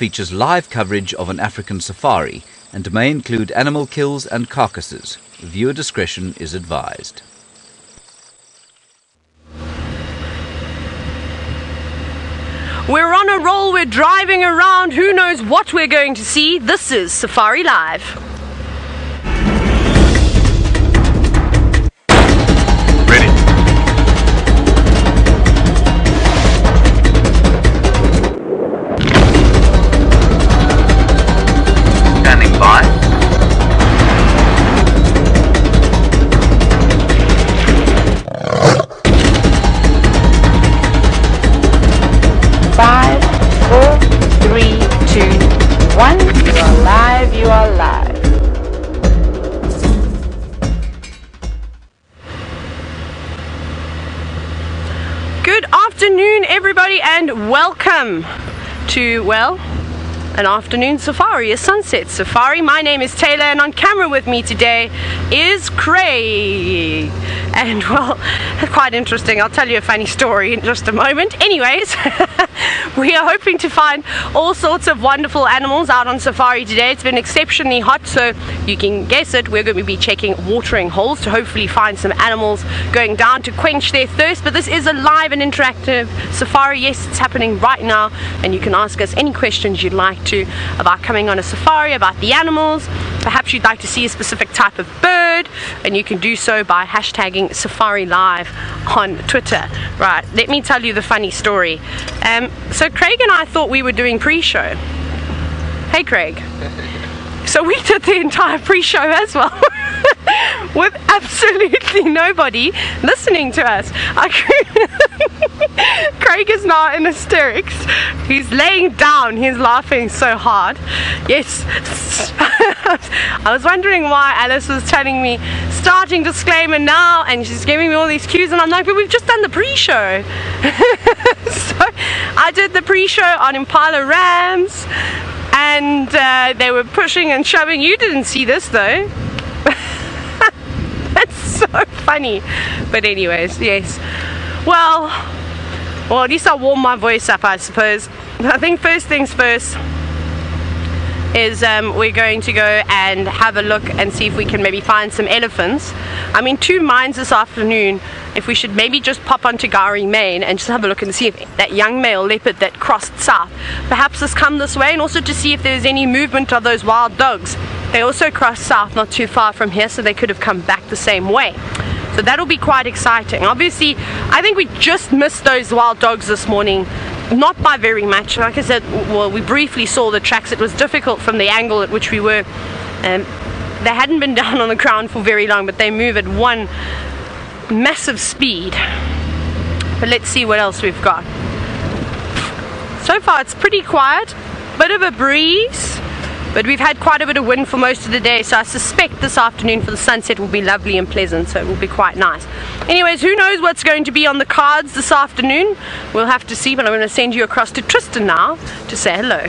features live coverage of an African safari and may include animal kills and carcasses. Viewer discretion is advised. We're on a roll, we're driving around, who knows what we're going to see. This is Safari Live. Welcome to, well, an afternoon safari, a sunset safari. My name is Taylor, and on camera with me today is Craig. And well, quite interesting. I'll tell you a funny story in just a moment. Anyways, we are hoping to find all sorts of wonderful animals out on safari today. It's been exceptionally hot, so you can guess it. We're going to be checking watering holes to hopefully find some animals going down to quench their thirst. But this is a live and interactive safari. Yes, it's happening right now, and you can ask us any questions you'd like to about coming on a safari, about the animals. Perhaps you'd like to see a specific type of bird, and you can do so by hashtagging Safari Live on Twitter. Right, let me tell you the funny story. Um, so, Craig and I thought we were doing pre show. Hey, Craig. So, we did the entire pre show as well. With absolutely nobody listening to us. Craig is now in hysterics. He's laying down. He's laughing so hard. Yes. I was wondering why Alice was telling me starting disclaimer now, and she's giving me all these cues, and I'm like, but we've just done the pre-show. so I did the pre-show on Impala Rams, and uh, they were pushing and shoving. You didn't see this though. So funny. But anyways, yes. Well, well, at least I'll warm my voice up, I suppose. I think first things first is um, we're going to go and have a look and see if we can maybe find some elephants. I'm in two minds this afternoon if we should maybe just pop onto Gowrie Main and just have a look and see if that young male leopard that crossed south perhaps has come this way and also to see if there's any movement of those wild dogs. They also crossed south not too far from here so they could have come back the same way. So that'll be quite exciting. Obviously, I think we just missed those wild dogs this morning not by very much. Like I said, well, we briefly saw the tracks. It was difficult from the angle at which we were. Um, they hadn't been down on the ground for very long, but they move at one massive speed. But let's see what else we've got. So far, it's pretty quiet. Bit of a breeze, but we've had quite a bit of wind for most of the day, so I suspect this afternoon for the sunset will be lovely and pleasant, so it will be quite nice. Anyways, who knows what's going to be on the cards this afternoon? We'll have to see, but I'm going to send you across to Tristan now to say hello.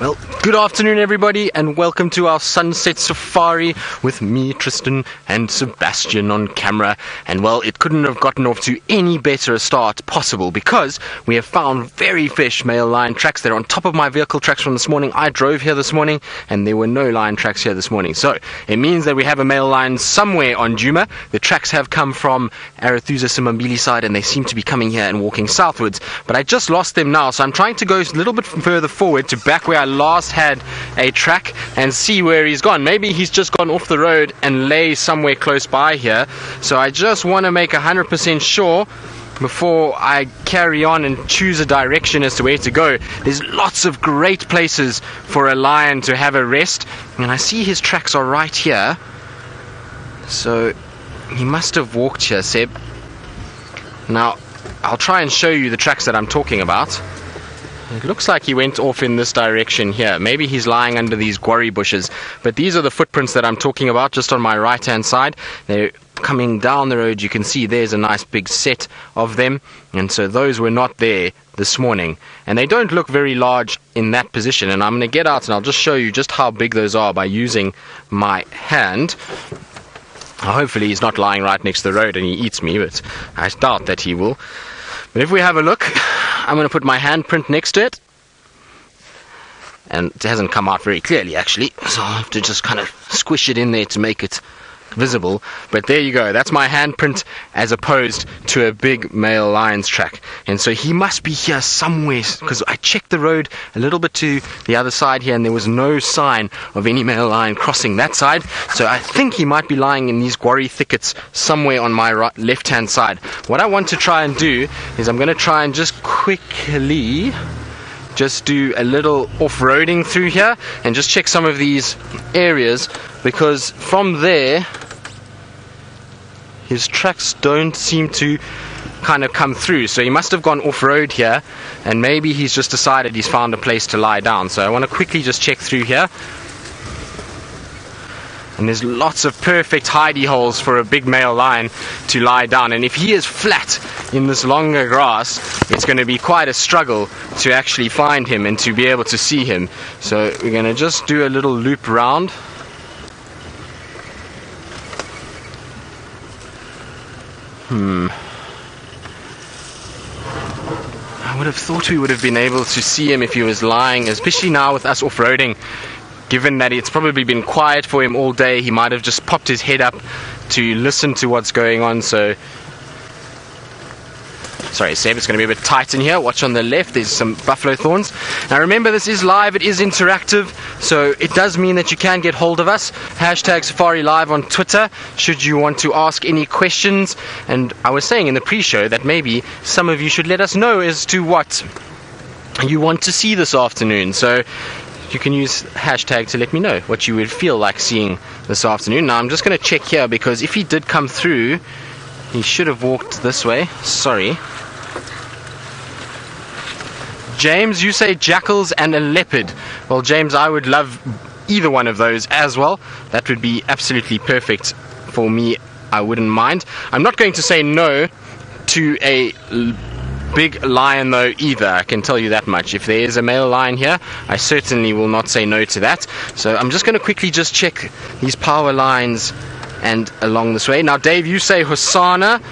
Well, good afternoon, everybody, and welcome to our sunset safari with me, Tristan, and Sebastian on camera. And well, it couldn't have gotten off to any better a start possible because we have found very fresh male lion tracks. They're on top of my vehicle tracks from this morning. I drove here this morning, and there were no lion tracks here this morning. So it means that we have a male lion somewhere on Djuma. The tracks have come from Arathusa Simbambili side, and they seem to be coming here and walking southwards. But I just lost them now, so I'm trying to go a little bit further forward to back where I last had a track and see where he's gone. Maybe he's just gone off the road and lay somewhere close by here. So I just want to make 100% sure before I carry on and choose a direction as to where to go. There's lots of great places for a lion to have a rest, and I see his tracks are right here. So he must have walked here, Seb. Now, I'll try and show you the tracks that I'm talking about. It looks like he went off in this direction here. Maybe he's lying under these guarri bushes. But these are the footprints that I'm talking about just on my right hand side. They're coming down the road. You can see there's a nice big set of them. And so those were not there this morning. And they don't look very large in that position. And I'm going to get out and I'll just show you just how big those are by using my hand. Hopefully, he's not lying right next to the road and he eats me, but I doubt that he will. But if we have a look, I'm going to put my handprint next to it. And it hasn't come out very clearly, actually, so I'll have to just kind of squish it in there to make it visible. But there you go. That's my handprint as opposed to a big male lion's track. And so he must be here somewhere because I checked the road a little bit to the other side here and there was no sign of any male lion crossing that side. So I think he might be lying in these guarri thickets somewhere on my right, left hand side. What I want to try and do is I'm going to try and just quickly just do a little off-roading through here and just check some of these areas because from there his tracks don't seem to kind of come through. So he must have gone off-road here and maybe he's just decided he's found a place to lie down. So I want to quickly just check through here. And there's lots of perfect hidey holes for a big male lion to lie down. And if he is flat in this longer grass it's going to be quite a struggle to actually find him and to be able to see him. So we're going to just do a little loop round Hmm. I would have thought we would have been able to see him if he was lying, especially now with us off-roading. Given that it's probably been quiet for him all day, he might have just popped his head up to listen to what's going on. So Sorry, Seb, it's going to be a bit tight in here. Watch on the left, there's some buffalo thorns. Now remember, this is live, it is interactive, so it does mean that you can get hold of us. Hashtag Safari Live on Twitter, should you want to ask any questions. And I was saying in the pre show that maybe some of you should let us know as to what you want to see this afternoon. So you can use hashtag to let me know what you would feel like seeing this afternoon. Now I'm just going to check here because if he did come through, he should have walked this way. Sorry. James, you say jackals and a leopard. Well, James, I would love either one of those as well. That would be absolutely perfect for me. I wouldn't mind. I'm not going to say no to a big lion though either. I can tell you that much. If there is a male lion here, I certainly will not say no to that. So I'm just going to quickly just check these power lines and along this way. Now, Dave, you say Hosana,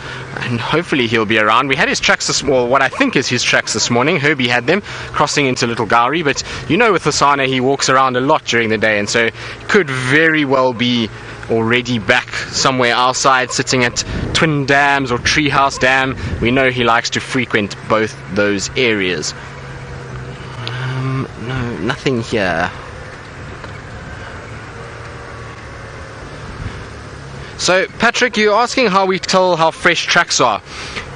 and hopefully he'll be around. We had his tracks this well, what I think is his tracks this morning. Herbie had them crossing into Little Gowrie, but you know with Hosana he walks around a lot during the day, and so could very well be already back somewhere outside sitting at Twin Dams or Treehouse Dam. We know he likes to frequent both those areas. Um, no, nothing here. So, Patrick, you're asking how we tell how fresh tracks are.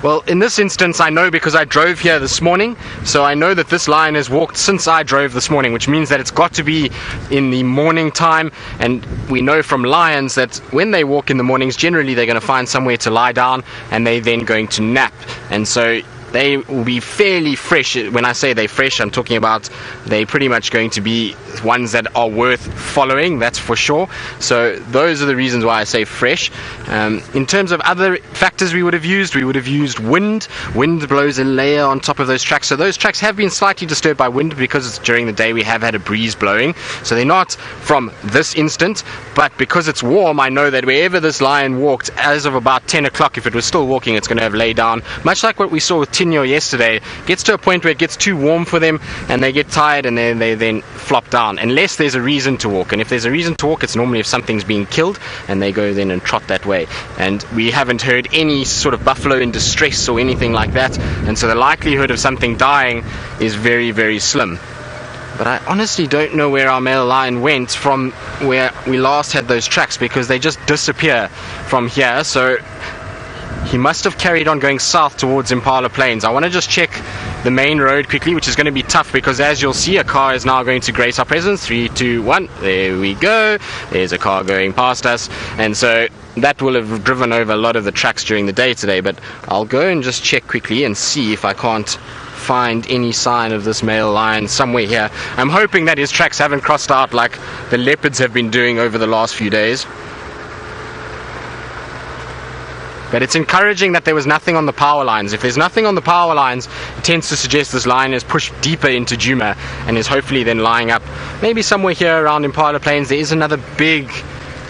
Well, in this instance, I know because I drove here this morning, so I know that this lion has walked since I drove this morning, which means that it's got to be in the morning time. And we know from lions that when they walk in the mornings, generally they're going to find somewhere to lie down and they're then going to nap. And so they will be fairly fresh. When I say they're fresh, I'm talking about they're pretty much going to be ones that are worth following, that's for sure. So those are the reasons why I say fresh. Um, in terms of other factors we would have used, we would have used wind. Wind blows a layer on top of those tracks. So those tracks have been slightly disturbed by wind because during the day we have had a breeze blowing. So they're not from this instant, but because it's warm, I know that wherever this lion walked, as of about 10 o'clock, if it was still walking, it's going to have laid down. Much like what we saw with Tinyo yesterday, gets to a point where it gets too warm for them and they get tired and then they then flop down unless there's a reason to walk. And if there's a reason to walk, it's normally if something's being killed and they go then and trot that way. And we haven't heard any sort of buffalo in distress or anything like that. And so the likelihood of something dying is very, very slim. But I honestly don't know where our male lion went from where we last had those tracks because they just disappear from here. So he must have carried on going south towards Impala Plains. I want to just check the main road quickly, which is going to be tough because as you'll see, a car is now going to grace our presence. Three, two, one. There we go. There's a car going past us. And so that will have driven over a lot of the tracks during the day today. But I'll go and just check quickly and see if I can't find any sign of this male lion somewhere here. I'm hoping that his tracks haven't crossed out like the leopards have been doing over the last few days. But it's encouraging that there was nothing on the power lines. If there's nothing on the power lines, it tends to suggest this line is pushed deeper into Djuma and is hopefully then lying up maybe somewhere here around Impala Plains. There is another big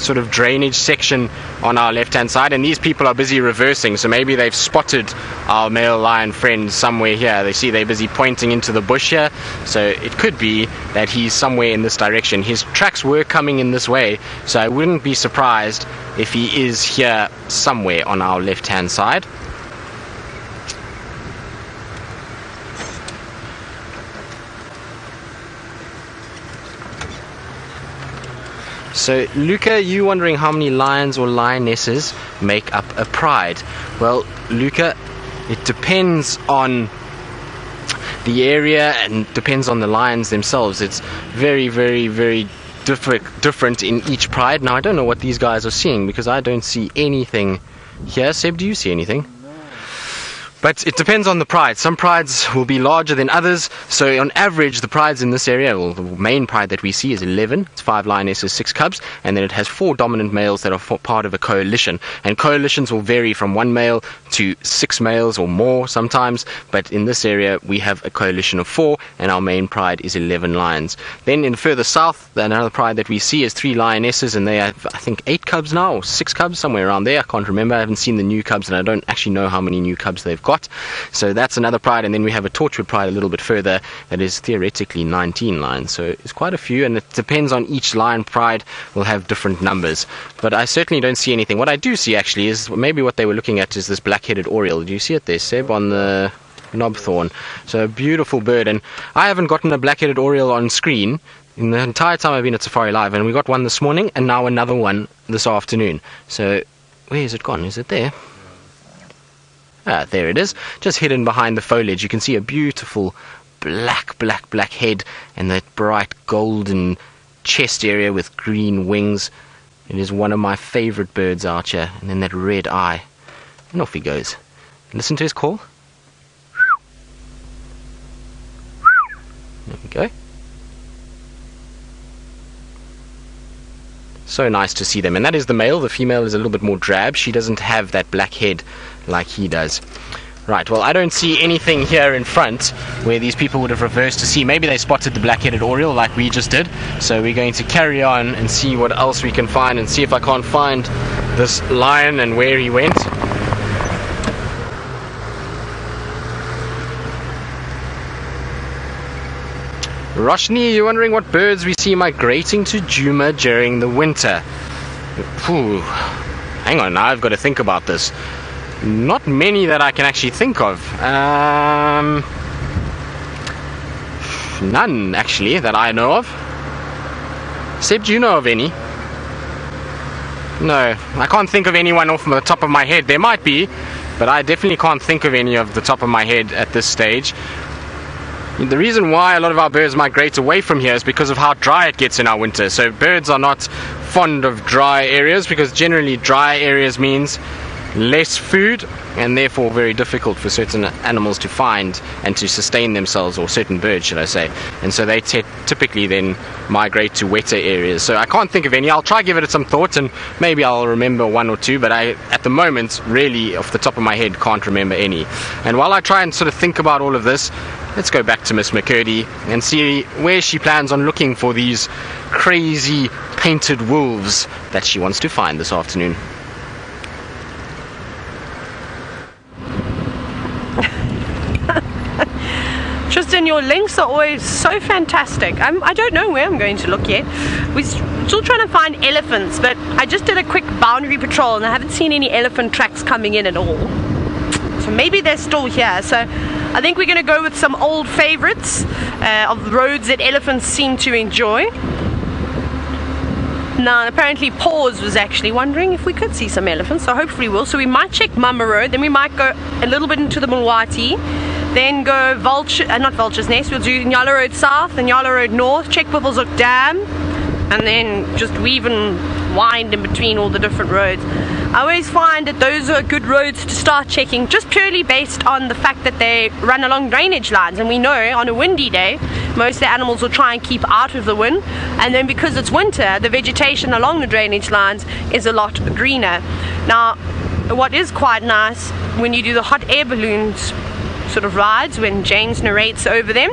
sort of drainage section on our left hand side, and these people are busy reversing, so maybe they've spotted our male lion friend somewhere here. They see they're busy pointing into the bush here, so it could be that he's somewhere in this direction. His tracks were coming in this way, so I wouldn't be surprised if he is here somewhere on our left hand side. So, Luca, you wondering how many lions or lionesses make up a pride? Well, Luca, it depends on the area and depends on the lions themselves. It's very, very, very different, different in each pride. Now, I don't know what these guys are seeing because I don't see anything here. Seb, do you see anything? But it depends on the pride. Some prides will be larger than others. So on average, the prides in this area, well, the main pride that we see is 11. It's five lionesses, six cubs, and then it has four dominant males that are part of a coalition. And coalitions will vary from one male to six males or more sometimes. But in this area, we have a coalition of four, and our main pride is 11 lions. Then in further south, another pride that we see is three lionesses, and they have, I think, eight cubs now, or six cubs, somewhere around there. I can't remember. I haven't seen the new cubs, and I don't actually know how many new cubs they've got. So that's another pride, and then we have a Torchwood pride a little bit further that is theoretically 19 lions. So it's quite a few, and it depends on each lion pride will have different numbers. But I certainly don't see anything. What I do see actually is maybe what they were looking at is this black-headed oriole. Do you see it there, Seb, on the knobthorn? So a beautiful bird, and I haven't gotten a black-headed oriole on screen in the entire time I've been at Safari Live, and we got one this morning, and now another one this afternoon. So where is it gone? Is it there? Ah, there it is, just hidden behind the foliage. You can see a beautiful black, black, black head and that bright golden chest area with green wings. It is one of my favorite birds, Archer. And then that red eye. And off he goes. Listen to his call. There we go. So nice to see them. And that is the male. The female is a little bit more drab. She doesn't have that black head like he does. Right, well, I don't see anything here in front where these people would have reversed to see. Maybe they spotted the black-headed oriole like we just did. So we're going to carry on and see what else we can find and see if I can't find this lion and where he went. Roshni, you're wondering what birds we see migrating to Djuma during the winter. Phew. Hang on, now I've got to think about this. Not many that I can actually think of. Um, none, actually, that I know of. Seb, do you know of any? No, I can't think of anyone off the top of my head. There might be, but I definitely can't think of any of the top of my head at this stage. The reason why a lot of our birds migrate away from here is because of how dry it gets in our winter. So birds are not fond of dry areas because generally dry areas means less food and therefore very difficult for certain animals to find and to sustain themselves or certain birds should I say. And so they typically then migrate to wetter areas. So I can't think of any. I'll try give it some thought and maybe I'll remember one or two but I at the moment really off the top of my head can't remember any. And while I try and sort of think about all of this let's go back to Miss McCurdy and see where she plans on looking for these crazy painted wolves that she wants to find this afternoon. Tristan, your links are always so fantastic. I'm, I don't know where I'm going to look yet. We're still trying to find elephants, but I just did a quick boundary patrol and I haven't seen any elephant tracks coming in at all. So maybe they're still here. So I think we're going to go with some old favorites uh, of roads that elephants seem to enjoy. Now, apparently, Paws was actually wondering if we could see some elephants, so hopefully we'll. So we might check Mama Road, then we might go a little bit into the Mulwati, then go Vulture, uh, not Vulture's Nest, we'll do Nyala Road South, and Nyala Road North, check Buffelshoek Dam, and then just weave and wind in between all the different roads. I always find that those are good roads to start checking just purely based on the fact that they run along drainage lines and we know on a windy day most of the animals will try and keep out of the wind and then because it's winter the vegetation along the drainage lines is a lot greener. Now what is quite nice when you do the hot air balloons sort of rides when James narrates over them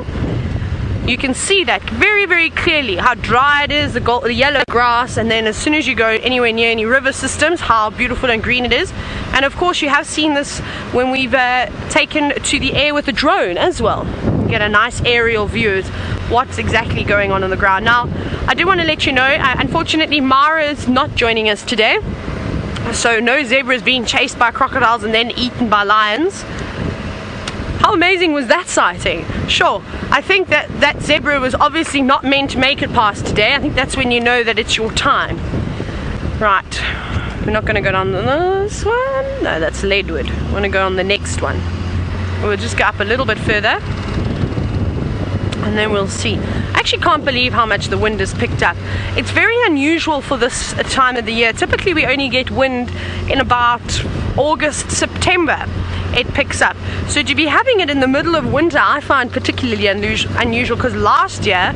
you can see that very, very clearly how dry it is, the, gold, the yellow grass, and then as soon as you go anywhere near any river systems, how beautiful and green it is. And of course, you have seen this when we've uh, taken to the air with a drone as well. Get a nice aerial view of what's exactly going on on the ground. Now, I do want to let you know, uh, unfortunately, Mara is not joining us today. So no zebras being chased by crocodiles and then eaten by lions. How amazing was that sighting? Sure, I think that that zebra was obviously not meant to make it past today. I think that's when you know that it's your time. Right, we're not going to go down this one. No, that's Leadwood. I want to go on the next one. We'll just go up a little bit further and then we'll see. I actually can't believe how much the wind has picked up. It's very unusual for this uh, time of the year. Typically we only get wind in about August, September. It picks up. So to be having it in the middle of winter, I find particularly unusual because last year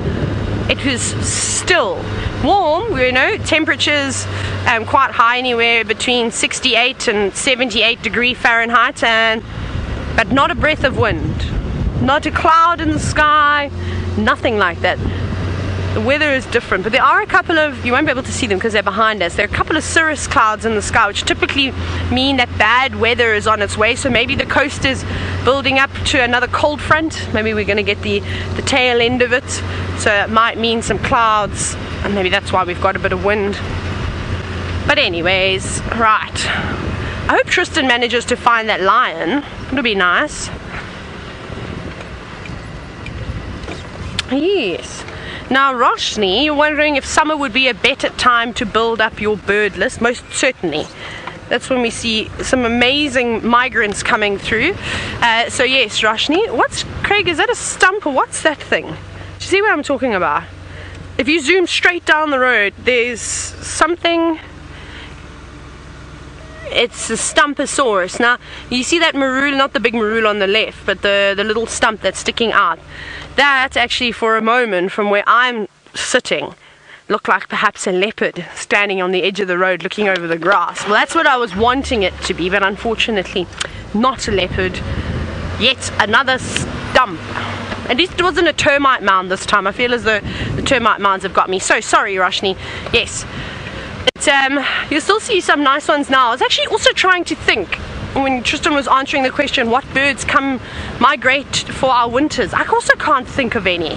it was still warm, you know, temperatures um, quite high, anywhere between 68 and 78 degree Fahrenheit, and but not a breath of wind not a cloud in the sky, nothing like that. The weather is different, but there are a couple of, you won't be able to see them because they're behind us. There are a couple of cirrus clouds in the sky, which typically mean that bad weather is on its way. So maybe the coast is building up to another cold front. Maybe we're going to get the, the tail end of it. So it might mean some clouds, and maybe that's why we've got a bit of wind. But, anyways, right. I hope Tristan manages to find that lion. It'll be nice. Yes. Now, Roshni, you're wondering if summer would be a better time to build up your bird list. Most certainly. That's when we see some amazing migrants coming through. Uh, so yes, Roshni. What's Craig? Is that a stump or what's that thing? Do you see what I'm talking about? If you zoom straight down the road, there's something it's a stumposaurus. Now, you see that marul, not the big marul on the left, but the, the little stump that's sticking out. That actually, for a moment, from where I'm sitting, looked like perhaps a leopard standing on the edge of the road looking over the grass. Well, that's what I was wanting it to be, but unfortunately, not a leopard. Yet another stump. At least it wasn't a termite mound this time. I feel as though the termite mounds have got me. So sorry, Roshni. Yes, um, you'll still see some nice ones now. I was actually also trying to think when Tristan was answering the question, what birds come migrate for our winters? I also can't think of any.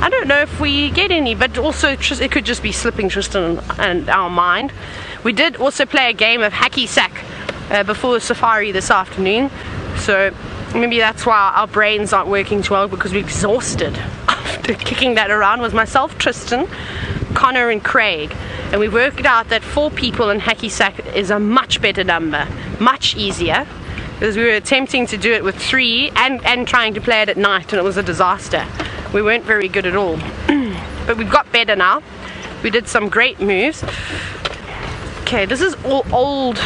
I don't know if we get any, but also it could just be slipping Tristan and our mind. We did also play a game of hacky sack uh, before the safari this afternoon, so maybe that's why our brains aren't working too well because we're exhausted kicking that around. Was myself, Tristan, Connor, and Craig and we worked out that four people in hacky sack is a much better number, much easier because we were attempting to do it with three and, and trying to play it at night and it was a disaster. We weren't very good at all. but we've got better now. We did some great moves. Okay, this is all old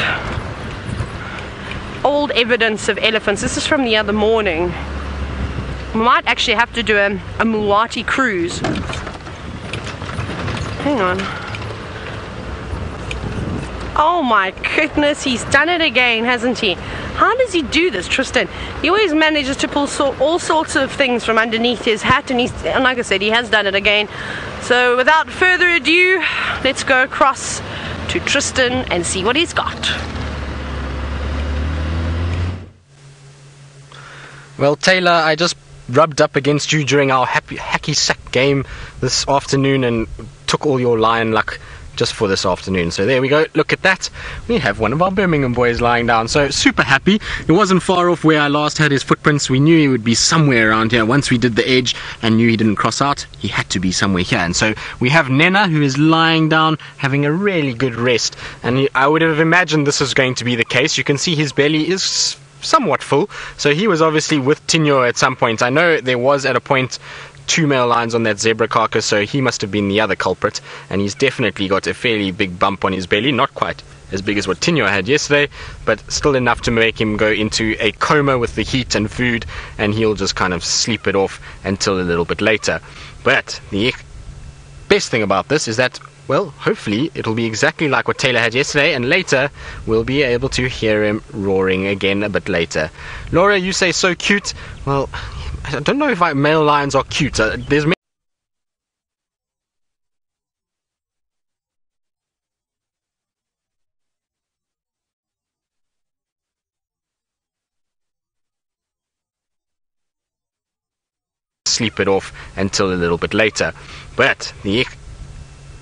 old evidence of elephants. This is from the other morning. We might actually have to do a, a Mulwati cruise. Hang on. Oh my goodness, he's done it again, hasn't he? How does he do this, Tristan? He always manages to pull so, all sorts of things from underneath his hat, and he's, and like I said, he has done it again. So without further ado, let's go across to Tristan and see what he's got. Well, Taylor, I just rubbed up against you during our happy, hacky sack game this afternoon and took all your lion luck just for this afternoon. So there we go. Look at that. We have one of our Birmingham boys lying down. So super happy. It wasn't far off where I last had his footprints. We knew he would be somewhere around here. Once we did the edge and knew he didn't cross out, he had to be somewhere here. And so we have Nhenha who is lying down having a really good rest. And I would have imagined this is going to be the case. You can see his belly is somewhat full. So he was obviously with Tinyo at some point. I know there was at a point two male lions on that zebra carcass, so he must have been the other culprit. And he's definitely got a fairly big bump on his belly, not quite as big as what Tinyo had yesterday, but still enough to make him go into a coma with the heat and food, and he'll just kind of sleep it off until a little bit later. But the best thing about this is that well, hopefully it'll be exactly like what Taylor had yesterday, and later we'll be able to hear him roaring again a bit later. Laura, you say so cute. Well, I don't know if I, male lions are cute. Uh, there's ma- sleep it off until a little bit later. But the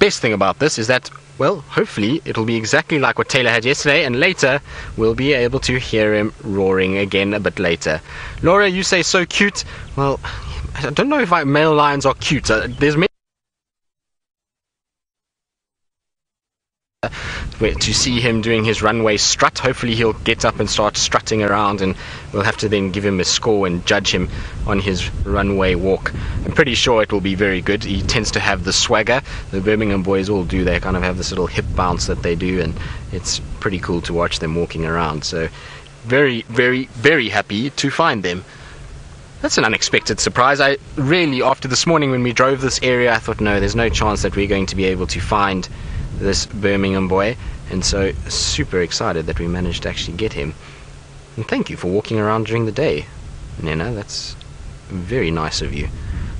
best thing about this is that, well, hopefully it'll be exactly like what Taylor had yesterday, and later we'll be able to hear him roaring again a bit later. Laura, you say so cute. Well, I don't know if I, male lions are cute. Uh, there's many to see him doing his runway strut. Hopefully, he'll get up and start strutting around, and we'll have to then give him a score and judge him on his runway walk. I'm pretty sure it will be very good. He tends to have the swagger. The Birmingham boys all do. They kind of have this little hip bounce that they do, and it's pretty cool to watch them walking around. So, very, very, very happy to find them. That's an unexpected surprise. I really, after this morning when we drove this area, I thought, no, there's no chance that we're going to be able to find this Birmingham boy. And so, super excited that we managed to actually get him. And thank you for walking around during the day, Nhenha. That's very nice of you.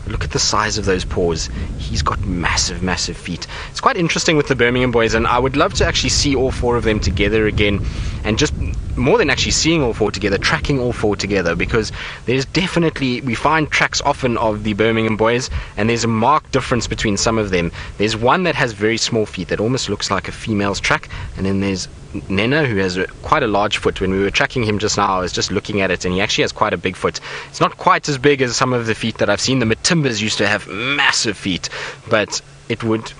Look at the size of those paws. He's got massive, massive feet. It's quite interesting with the Birmingham boys, and I would love to actually see all four of them together again, and just more than actually seeing all four together, tracking all four together, because there's definitely we find tracks often of the Birmingham boys, and there's a marked difference between some of them. There's one that has very small feet that almost looks like a female's track, and then there's Nhenha, who has a, quite a large foot. When we were tracking him just now, I was just looking at it, and he actually has quite a big foot. It's not quite as big as some of the feet that I've seen. The Matimbas used to have massive feet, but it would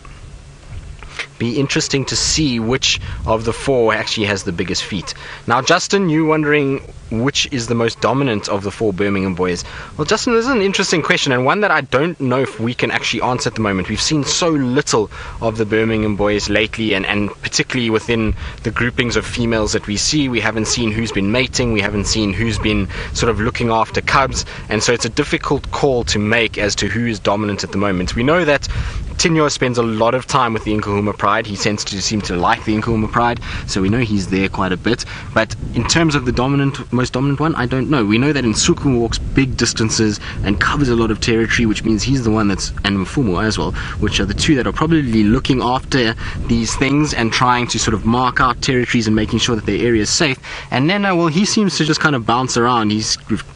be interesting to see which of the four actually has the biggest feet. Now, Justin, you wondering which is the most dominant of the four Birmingham boys? Well, Justin, this is an interesting question and one that I don't know if we can actually answer at the moment. We've seen so little of the Birmingham boys lately, and, and particularly within the groupings of females that we see, we haven't seen who's been mating, we haven't seen who's been sort of looking after cubs, and so it's a difficult call to make as to who is dominant at the moment. We know that Tinyo spends a lot of time with the Nkuhuma Pride. He tends to seem to like the Nkuhuma Pride, so we know he's there quite a bit. But in terms of the dominant, most dominant one, I don't know. We know that Nsuku walks big distances and covers a lot of territory, which means he's the one that's and Mfumo as well, which are the two that are probably looking after these things and trying to sort of mark out territories and making sure that their area is safe. And Nhenha, well, he seems to just kind of bounce around. He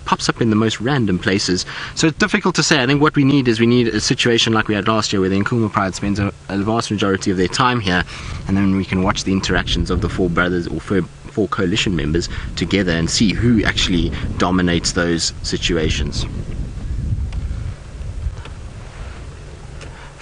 pops up in the most random places. So it's difficult to say. I think what we need is we need a situation like we had last year where the Nkuhuma Pride spends a, a vast majority of their time here, and then we can watch the interactions of the four brothers or four, four coalition members together and see who actually dominates those situations.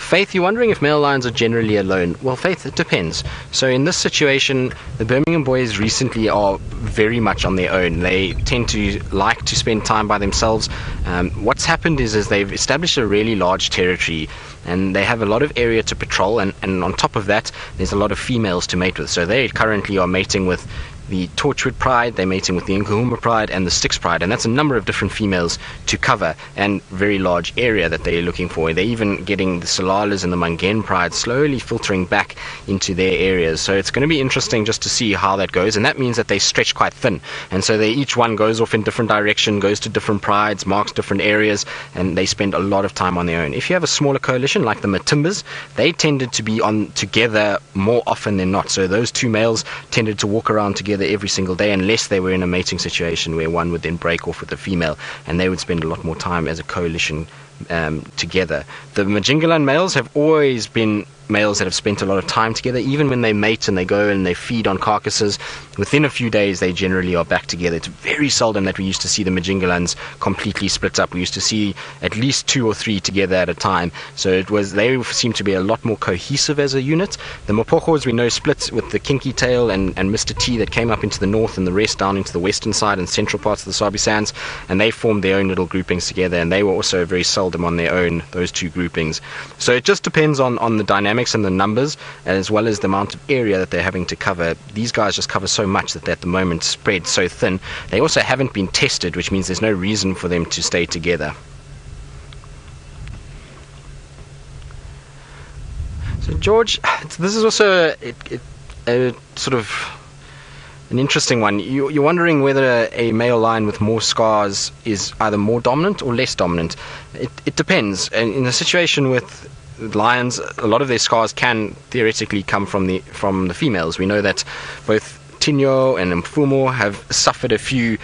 Faith, you're wondering if male lions are generally alone. Well, Faith, it depends. So in this situation, the Birmingham boys recently are very much on their own. They tend to like to spend time by themselves. Um, what's happened is, is they've established a really large territory and they have a lot of area to patrol and, and on top of that there's a lot of females to mate with so they currently are mating with the Torchwood Pride, they're mating with the Nkuhuma Pride and the Styx Pride, and that's a number of different females to cover and very large area that they're looking for. They're even getting the Salalas and the Mangheni Pride slowly filtering back into their areas. So it's going to be interesting just to see how that goes, and that means that they stretch quite thin. And so they each one goes off in different direction, goes to different prides, marks different areas, and they spend a lot of time on their own. If you have a smaller coalition like the Matimbas, they tended to be on together more often than not. So those two males tended to walk around together every single day unless they were in a mating situation where one would then break off with the female and they would spend a lot more time as a coalition um, together. The Majingilane males have always been males that have spent a lot of time together, even when they mate and they go and they feed on carcasses. Within a few days, they generally are back together. It's very seldom that we used to see the Majingilanes completely split up. We used to see at least two or three together at a time. So it was they seem to be a lot more cohesive as a unit. The Mapogos we know split with the Kinky Tail and, and Mr. T that came up into the north and the rest down into the western side and central parts of the Sabi Sands, and they formed their own little groupings together. And they were also very seldom on their own. Those two groupings. So it just depends on on the dynamics and the numbers, as well as the amount of area that they're having to cover. These guys just cover so much that they're at the moment spread so thin. They also haven't been tested, which means there's no reason for them to stay together. So George, this is also a, it, a sort of an interesting one. You, you're wondering whether a male lion with more scars is either more dominant or less dominant. It, it depends. And in a situation with lions, a lot of their scars can theoretically come from the from the females. We know that both Tinyo and Mfumo have suffered a few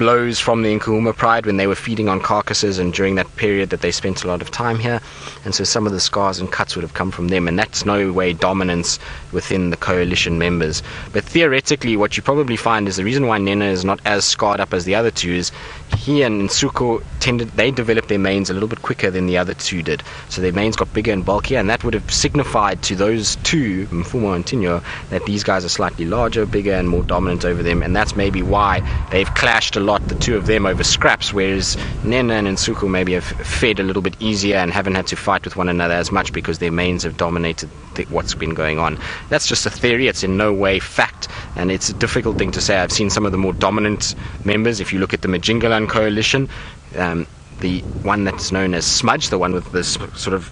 blows from the Nkuhuma pride when they were feeding on carcasses and during that period that they spent a lot of time here. And so some of the scars and cuts would have come from them, and that's no way dominance within the coalition members. But theoretically, what you probably find is the reason why Nhenha is not as scarred up as the other two is he and Nsuko tended they developed their manes a little bit quicker than the other two did. So their manes got bigger and bulkier, and that would have signified to those two, Mfumo and Tinyo, that these guys are slightly larger, bigger, and more dominant over them, and that's maybe why they've clashed a lot, the two of them, over scraps, whereas Nhenha and Nsuko maybe have fed a little bit easier and haven't had to fight with one another as much because their manes have dominated what's been going on. That's just a theory, it's in no way fact, and it's a difficult thing to say. I've seen some of the more dominant members, if you look at the Majingilane coalition, um, the one that's known as Smudge, the one with this sort of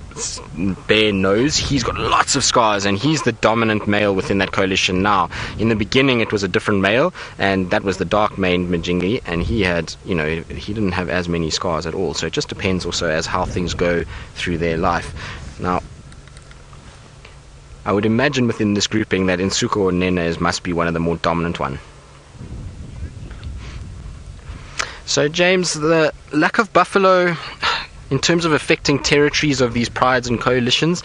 bare nose, he's got lots of scars and he's the dominant male within that coalition now. In the beginning, it was a different male, and that was the dark maned Majingi, and he had, you know, he didn't have as many scars at all. So it just depends also as how things go through their life. Now, I would imagine within this grouping that Insuko or Nhenha is, must be one of the more dominant one. So, James, the lack of buffalo in terms of affecting territories of these prides and coalitions,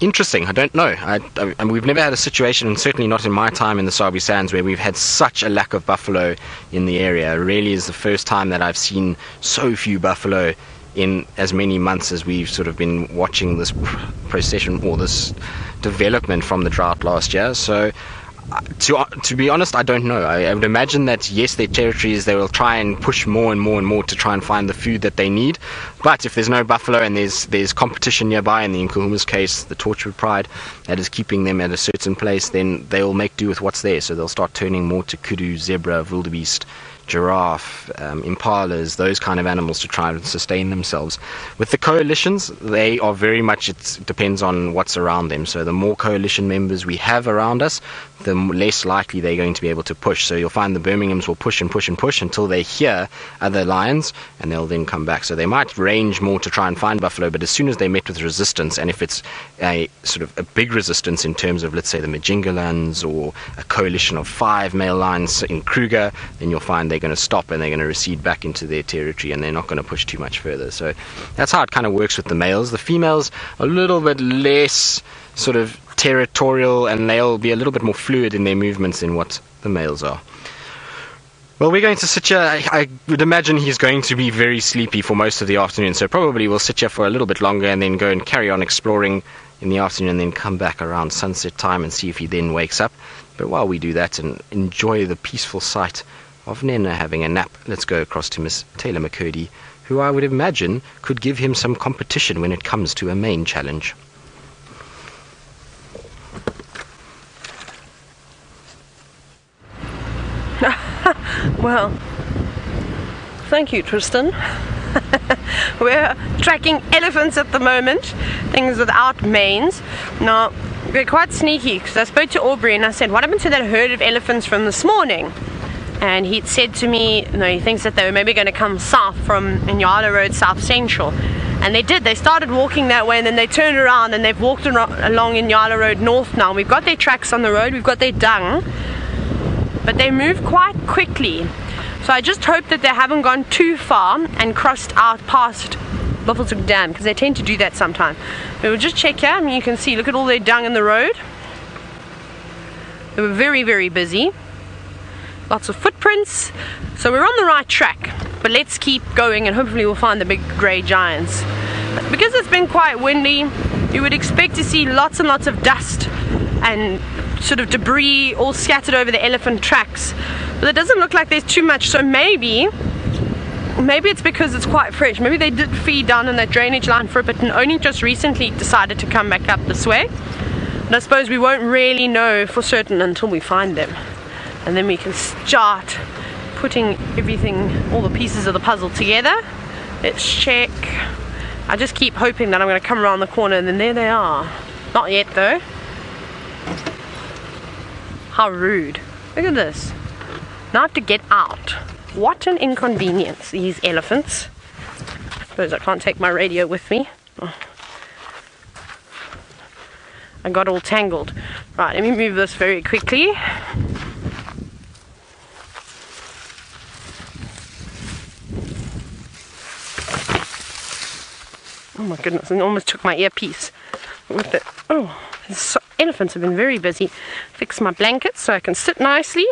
interesting. I don't know. I, I, and we've never had a situation, and certainly not in my time in the Sabi Sands, where we've had such a lack of buffalo in the area. It really is the first time that I've seen so few buffalo in as many months as we've sort of been watching this pr- procession or this development from the drought last year. So, to uh, to be honest, I don't know. I, I would imagine that yes, their territories they will try and push more and more and more to try and find the food that they need. But if there's no buffalo and there's there's competition nearby, in the Nkuhuma's case, the Torchwood Pride, that is keeping them at a certain place, then they will make do with what's there. So they'll start turning more to kudu, zebra, wildebeest, giraffe, um, impalas, those kind of animals to try and sustain themselves. With the coalitions, they are very much, it depends on what's around them. So the more coalition members we have around us, the less likely they're going to be able to push. So you'll find the Birminghams will push and push and push until they hear other lions and they'll then come back. So they might range more to try and find buffalo, but as soon as they met with resistance, and if it's a sort of a big resistance in terms of, let's say, the Majingilanes or a coalition of five male lions in Kruger, then you'll find they're going to stop and they're going to recede back into their territory and they're not going to push too much further. So that's how it kind of works with the males. The females, a little bit less sort of territorial and they'll be a little bit more fluid in their movements than what the males are. Well, we're going to sit here. I, I would imagine he's going to be very sleepy for most of the afternoon, so probably we'll sit here for a little bit longer and then go and carry on exploring in the afternoon and then come back around sunset time and see if he then wakes up. But while we do that and enjoy the peaceful sight of Nhenha having a nap, let's go across to Miss Taylor McCurdy, who I would imagine could give him some competition when it comes to a main challenge. Well, thank you, Tristan. We're tracking elephants at the moment, things without manes. Now, we're quite sneaky because I spoke to Aubrey and I said, What happened to that herd of elephants from this morning? And he'd said to me, No, he thinks that they were maybe going to come south from Inyala Road, South Central. And they did. They started walking that way and then they turned around and they've walked along Inyala Road north now. We've got their tracks on the road, we've got their dung but they move quite quickly. So I just hope that they haven't gone too far and crossed out past Buffelshoek Dam because they tend to do that sometimes. But we'll just check here. You can see, look at all their dung in the road. They were very, very busy. Lots of footprints. So we're on the right track. But let's keep going and hopefully we'll find the big grey giants. Because it's been quite windy, you would expect to see lots and lots of dust and sort of debris all scattered over the elephant tracks. But it doesn't look like there's too much, so maybe maybe it's because it's quite fresh. Maybe they did feed down in that drainage line for a bit and only just recently decided to come back up this way. But I suppose we won't really know for certain until we find them. And then we can start putting everything, all the pieces of the puzzle together. Let's check. I just keep hoping that I'm going to come around the corner and then there they are. Not yet though. How rude. Look at this. Now I have to get out. What an inconvenience, these elephants. I Suppose I can't take my radio with me. Oh. I got all tangled. Right, let me move this very quickly. Oh my goodness, I almost took my earpiece with it. Oh, so, elephants have been very busy. Fix my blankets so I can sit nicely.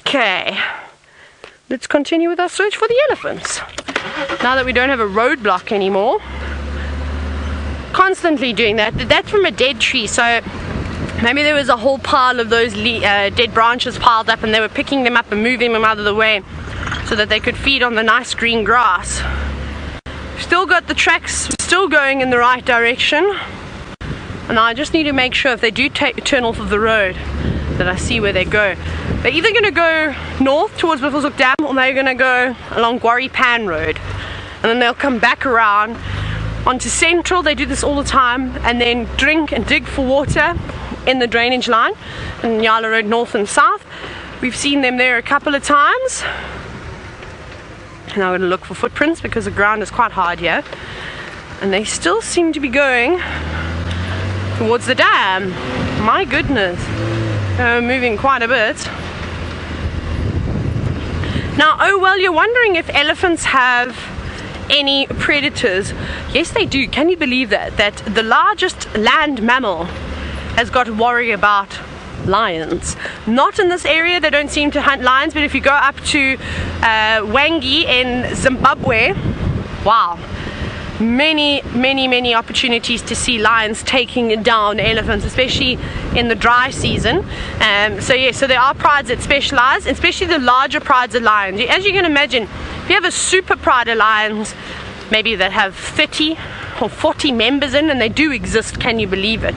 Okay, let's continue with our search for the elephants. Now that we don't have a roadblock anymore, constantly doing that. That's from a dead tree, so maybe there was a whole pile of those uh, dead branches piled up and they were picking them up and moving them out of the way so that they could feed on the nice green grass. Still got the tracks still going in the right direction. And I just need to make sure if they do take, turn off of the road that I see where they go. They're either going to go north towards Buffelshoek Dam or they're going to go along Guarri Pan Road. And then they'll come back around onto Central. They do this all the time and then drink and dig for water in the drainage line in Nyala Road North and South. We've seen them there a couple of times. Now I'm going to look for footprints because the ground is quite hard here. And they still seem to be going towards the dam. My goodness. They're moving quite a bit. Now, oh well, you're wondering if elephants have any predators. Yes, they do. Can you believe that? That the largest land mammal has got to worry about lions. Not in this area, they don't seem to hunt lions, but if you go up to uh, Hwange in Zimbabwe, wow, many, many, many opportunities to see lions taking down elephants, especially in the dry season. Um, so yeah, so there are prides that specialize, especially the larger prides of lions. As you can imagine, if you have a super pride of lions, maybe that have 30 or 40 members in, and they do exist, can you believe it?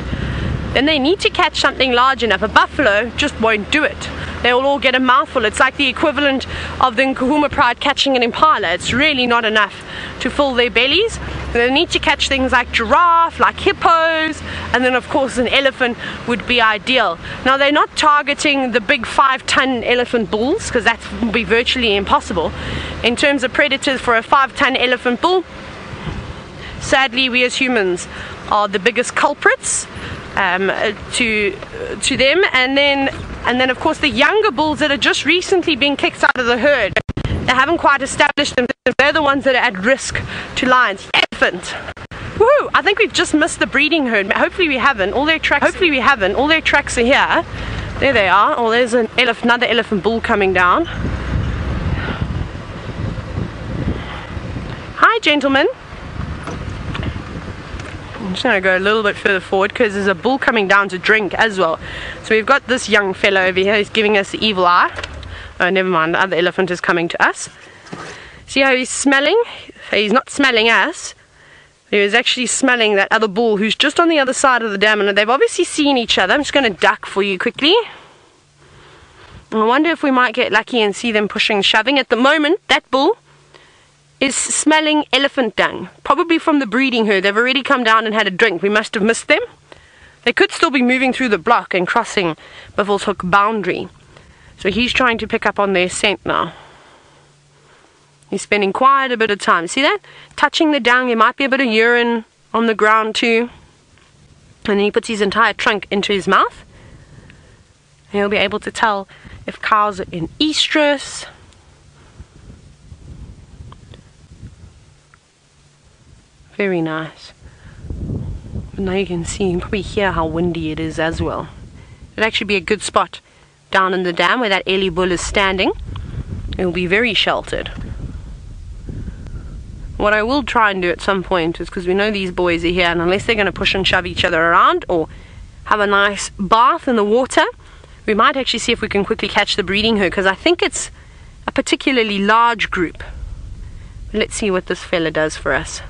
Then they need to catch something large enough. A buffalo just won't do it. They will all get a mouthful. It's like the equivalent of the Nkuhuma Pride catching an impala. It's really not enough to fill their bellies. They need to catch things like giraffe, like hippos, and then of course an elephant would be ideal. Now they're not targeting the big five ton elephant bulls because that would be virtually impossible. In terms of predators for a five ton elephant bull, sadly we as humans are the biggest culprits um, to to them, and then and then of course the younger bulls that are just recently being kicked out of the herd. They haven't quite established them. They're the ones that are at risk to lions. Elephant. Woo! I think we've just missed the breeding herd. Hopefully we haven't. All their tracks. Hopefully we haven't. All their tracks are here. There they are. Oh, there's an another elephant bull coming down. Hi, gentlemen. I'm just going to go a little bit further forward because there's a bull coming down to drink as well. So we've got this young fellow over here. He's giving us the evil eye. Oh, never mind. The other elephant is coming to us. See how he's smelling? He's not smelling us. He was actually smelling that other bull who's just on the other side of the dam. And they've obviously seen each other. I'm just going to duck for you quickly. I wonder if we might get lucky and see them pushing shoving. At the moment, that bull is smelling elephant dung, probably from the breeding herd. They've already come down and had a drink. We must have missed them. They could still be moving through the block and crossing Buffelshoek boundary. So he's trying to pick up on their scent now. He's spending quite a bit of time. See that? Touching the dung. There might be a bit of urine on the ground too. And then he puts his entire trunk into his mouth. He'll be able to tell if cows are in estrus Very nice. But now you can see, you can probably hear how windy it is as well. It'd actually be a good spot down in the dam where that Ellie bull is standing. It will be very sheltered. What I will try and do at some point is because we know these boys are here, and unless they're going to push and shove each other around or have a nice bath in the water, we might actually see if we can quickly catch the breeding herd because I think it's a particularly large group. Let's see what this fella does for us.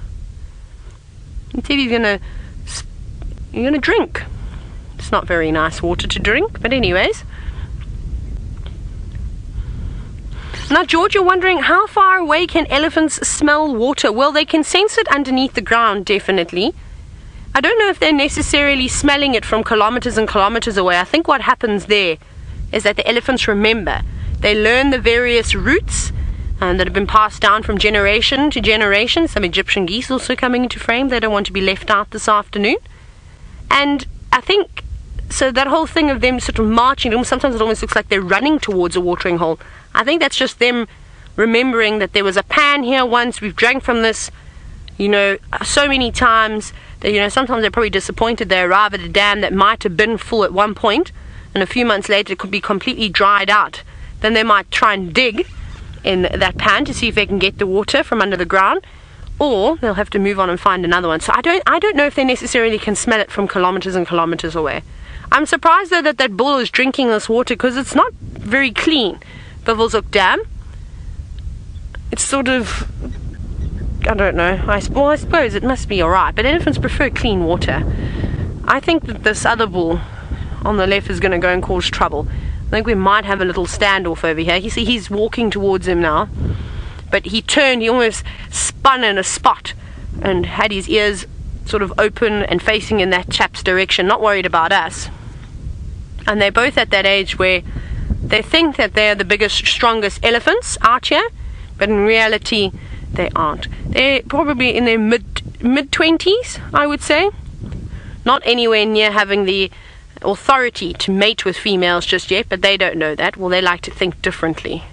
Until you're gonna you're gonna drink. It's not very nice water to drink, but anyways. Now, George, you're wondering how far away can elephants smell water? Well, they can sense it underneath the ground, definitely. I don't know if they're necessarily smelling it from kilometers and kilometers away. I think what happens there is that the elephants remember. They learn the various routes um, that have been passed down from generation to generation. Some Egyptian geese also coming into frame. They don't want to be left out this afternoon. And I think so that whole thing of them sort of marching, sometimes it almost looks like they're running towards a watering hole. I think that's just them remembering that there was a pan here once, we've drank from this, you know, so many times that, you know, sometimes they're probably disappointed they arrive at a dam that might have been full at one point and a few months later it could be completely dried out. Then they might try and dig in that pan to see if they can get the water from under the ground or they'll have to move on and find another one. So I don't I don't know if they necessarily can smell it from kilometers and kilometers away. I'm surprised though that that bull is drinking this water because it's not very clean. Buffelshoek Dam. It's sort of I don't know. I, well, I suppose it must be alright, but elephants prefer clean water. I think that this other bull on the left is going to go and cause trouble. I think we might have a little standoff over here. You see, he's walking towards him now, but he turned, he almost spun in a spot and had his ears sort of open and facing in that chap's direction, not worried about us. And they're both at that age where they think that they're the biggest, strongest elephants out here, but in reality, they aren't. They're probably in their mid mid twenties, I would say. Not anywhere near having the authority to mate with females just yet, but they don't know that. Well, they like to think differently.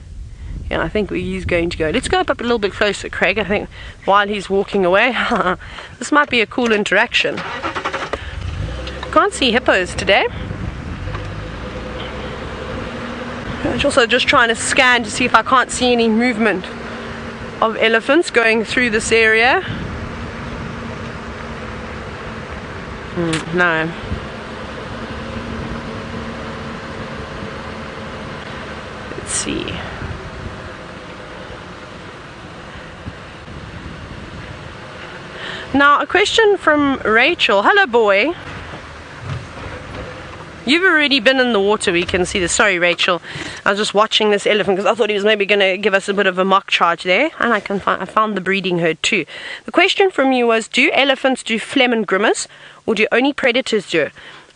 Yeah, I think he's going to go. Let's go up a little bit closer, Craig. I think while he's walking away, this might be a cool interaction. Can't see hippos today. I'm also just trying to scan to see if I can't see any movement of elephants going through this area. Mm, no. See. Now, a question from Rachel. Hello, boy. You've already been in the water, we can see this. Sorry, Rachel. I was just watching this elephant because I thought he was maybe going to give us a bit of a mock charge there. And I can I found the breeding herd too. The question from you was, do elephants do flehmen grimace or do only predators do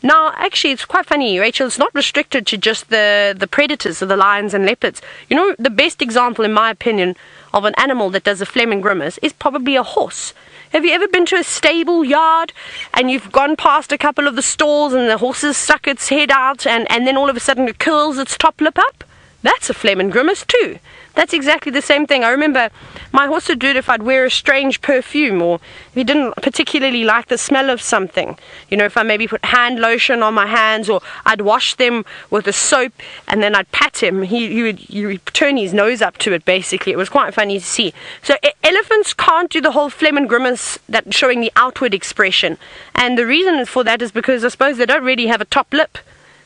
Now, actually, it's quite funny, Rachel. It's not restricted to just the, the predators, so the lions and leopards. You know, the best example, in my opinion, of an animal that does a and grimace is probably a horse. Have you ever been to a stable yard and you've gone past a couple of the stalls and the horse's stuck its head out and, and then all of a sudden it curls its top lip up? That's a and grimace too. That's exactly the same thing. I remember my horse would do it if I'd wear a strange perfume or if he didn't particularly like the smell of something. You know, if I maybe put hand lotion on my hands or I'd wash them with a soap and then I'd pat him, he, he, would, he would turn his nose up to it basically. It was quite funny to see. So elephants can't do the whole flehmen grimace that showing the outward expression. And the reason for that is because I suppose they don't really have a top lip.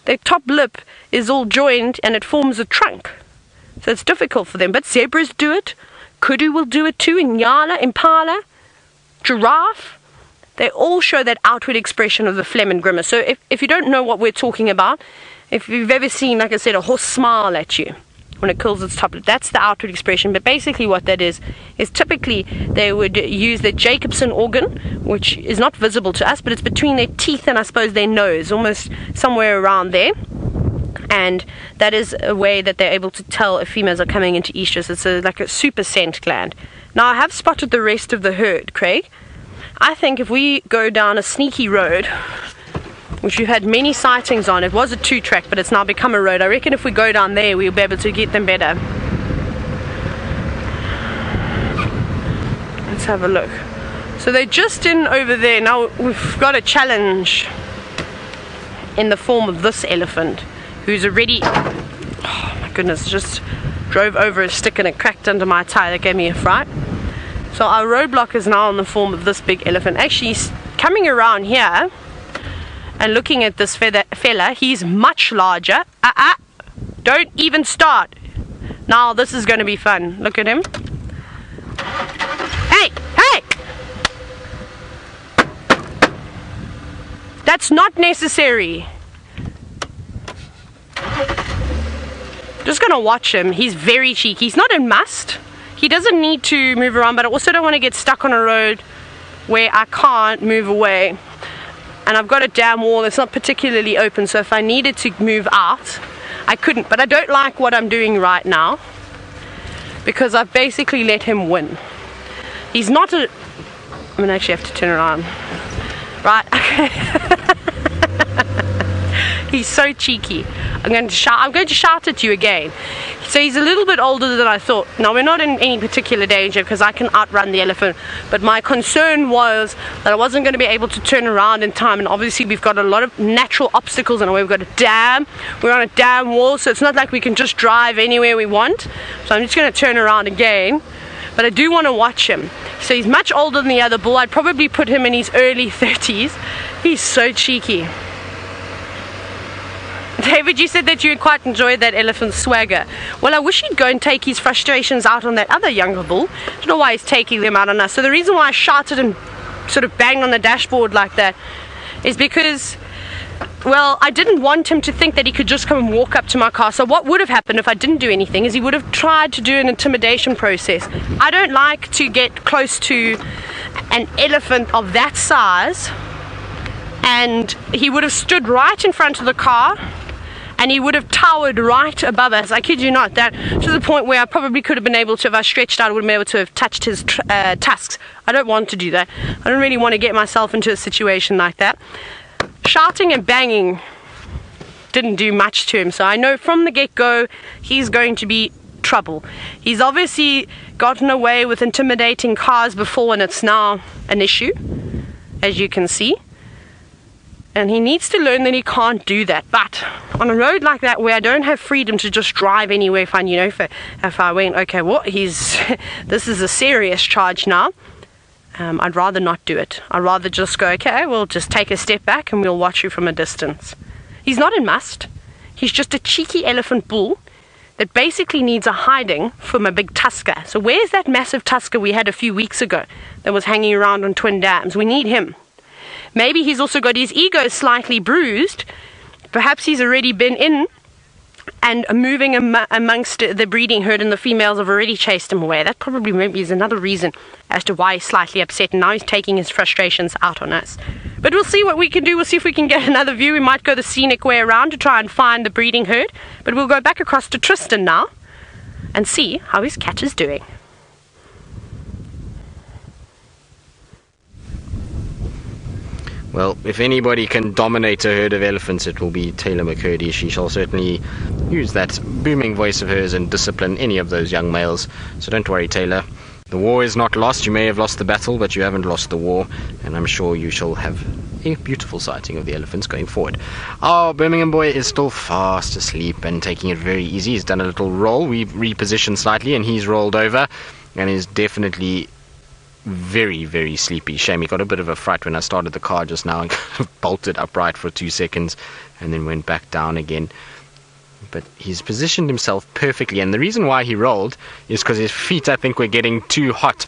Their top lip is all joined and it forms a trunk. So it's difficult for them. But zebras do it. Kudu will do it too. Inyala, impala, giraffe. They all show that outward expression of the flehmen grimace. So if, if you don't know what we're talking about, if you've ever seen, like I said, a horse smile at you when it curls its top that's the outward expression. But basically what that is, is typically they would use the Jacobson organ, which is not visible to us, but it's between their teeth and I suppose their nose, almost somewhere around there and that is a way that they're able to tell if females are coming into estrus. It's a, like a super scent gland. Now I have spotted the rest of the herd, Craig. I think if we go down a sneaky road, which we've had many sightings on, it was a two track but it's now become a road. I reckon if we go down there we'll be able to get them better. Let's have a look. So they're just in over there. Now we've got a challenge in the form of this elephant who's already, oh my goodness, just drove over a stick and it cracked under my tire. That gave me a fright. So our roadblock is now in the form of this big elephant. Actually, coming around here and looking at this fella, he's much larger. Uh -uh. Don't even start. Now this is going to be fun. Look at him. Hey, hey! That's not necessary. Just gonna watch him. He's very cheeky. He's not in musth. He doesn't need to move around, but I also don't want to get stuck on a road where I can't move away. and I've got a damn wall that's not particularly open, so if I needed to move out, I couldn't. But I don't like what I'm doing right now because I've basically let him win. He's not a. I'm gonna actually have to turn around. Right, okay. he's so cheeky. I'm going to shout. I'm going to shout at you again. So he's a little bit older than I thought. Now we're not in any particular danger because I can outrun the elephant. But my concern was that I wasn't going to be able to turn around in time. And obviously we've got a lot of natural obstacles in the way. We've got a dam. We're on a dam wall, so it's not like we can just drive anywhere we want. So I'm just going to turn around again. But I do want to watch him. So he's much older than the other bull. I'd probably put him in his early 30s. He's so cheeky. David, you said that you quite enjoyed that elephant swagger. Well, I wish he'd go and take his frustrations out on that other younger bull. I don't know why he's taking them out on us. So the reason why I shouted and sort of banged on the dashboard like that is because well, I didn't want him to think that he could just come and walk up to my car. So what would have happened if I didn't do anything is he would have tried to do an intimidation process. I don't like to get close to an elephant of that size and he would have stood right in front of the car and he would have towered right above us. I kid you not, that to the point where I probably could have been able to, if I stretched out, I would have been able to have touched his uh, tusks. I don't want to do that. I don't really want to get myself into a situation like that. Shouting and banging didn't do much to him, so I know from the get go he's going to be trouble. He's obviously gotten away with intimidating cars before, and it's now an issue, as you can see and he needs to learn that he can't do that. But on a road like that where I don't have freedom to just drive anywhere fine, you know, if, if I went, okay, what, well, he's, this is a serious charge now, um, I'd rather not do it. I'd rather just go, okay, we'll just take a step back and we'll watch you from a distance. He's not in musth. He's just a cheeky elephant bull that basically needs a hiding from a big tusker. So where's that massive tusker we had a few weeks ago that was hanging around on twin dams? We need him. Maybe he's also got his ego slightly bruised. Perhaps he's already been in and moving am- amongst the breeding herd, and the females have already chased him away. That probably maybe is another reason as to why he's slightly upset, and now he's taking his frustrations out on us. But we'll see what we can do. We'll see if we can get another view. We might go the scenic way around to try and find the breeding herd. But we'll go back across to Tristan now and see how his cat is doing. Well, if anybody can dominate a herd of elephants, it will be Taylor McCurdy. She shall certainly use that booming voice of hers and discipline any of those young males. So don't worry, Taylor. The war is not lost. You may have lost the battle, but you haven't lost the war, and I'm sure you shall have a beautiful sighting of the elephants going forward. Our Birmingham boy is still fast asleep and taking it very easy. He's done a little roll. We've repositioned slightly, and he's rolled over and is definitely very, very sleepy. Shame he got a bit of a fright when I started the car just now and bolted upright for two seconds and then went back down again. But he's positioned himself perfectly, and the reason why he rolled is because his feet, I think, were getting too hot.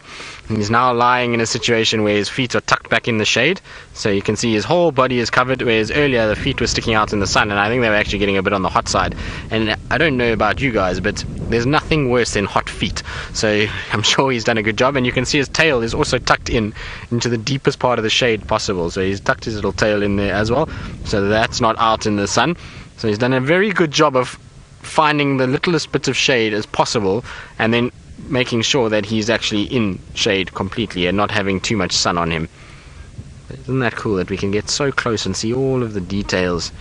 And he's now lying in a situation where his feet are tucked back in the shade, so you can see his whole body is covered, whereas earlier the feet were sticking out in the sun, and I think they were actually getting a bit on the hot side. And I don't know about you guys, but there's nothing worse than hot feet. So I'm sure he's done a good job, and you can see his tail is also tucked in into the deepest part of the shade possible. So he's tucked his little tail in there as well, so that's not out in the sun. So he's done a very good job of finding the littlest bits of shade as possible, and then making sure that he's actually in shade completely and not having too much sun on him. Isn't that cool that we can get so close and see all of the details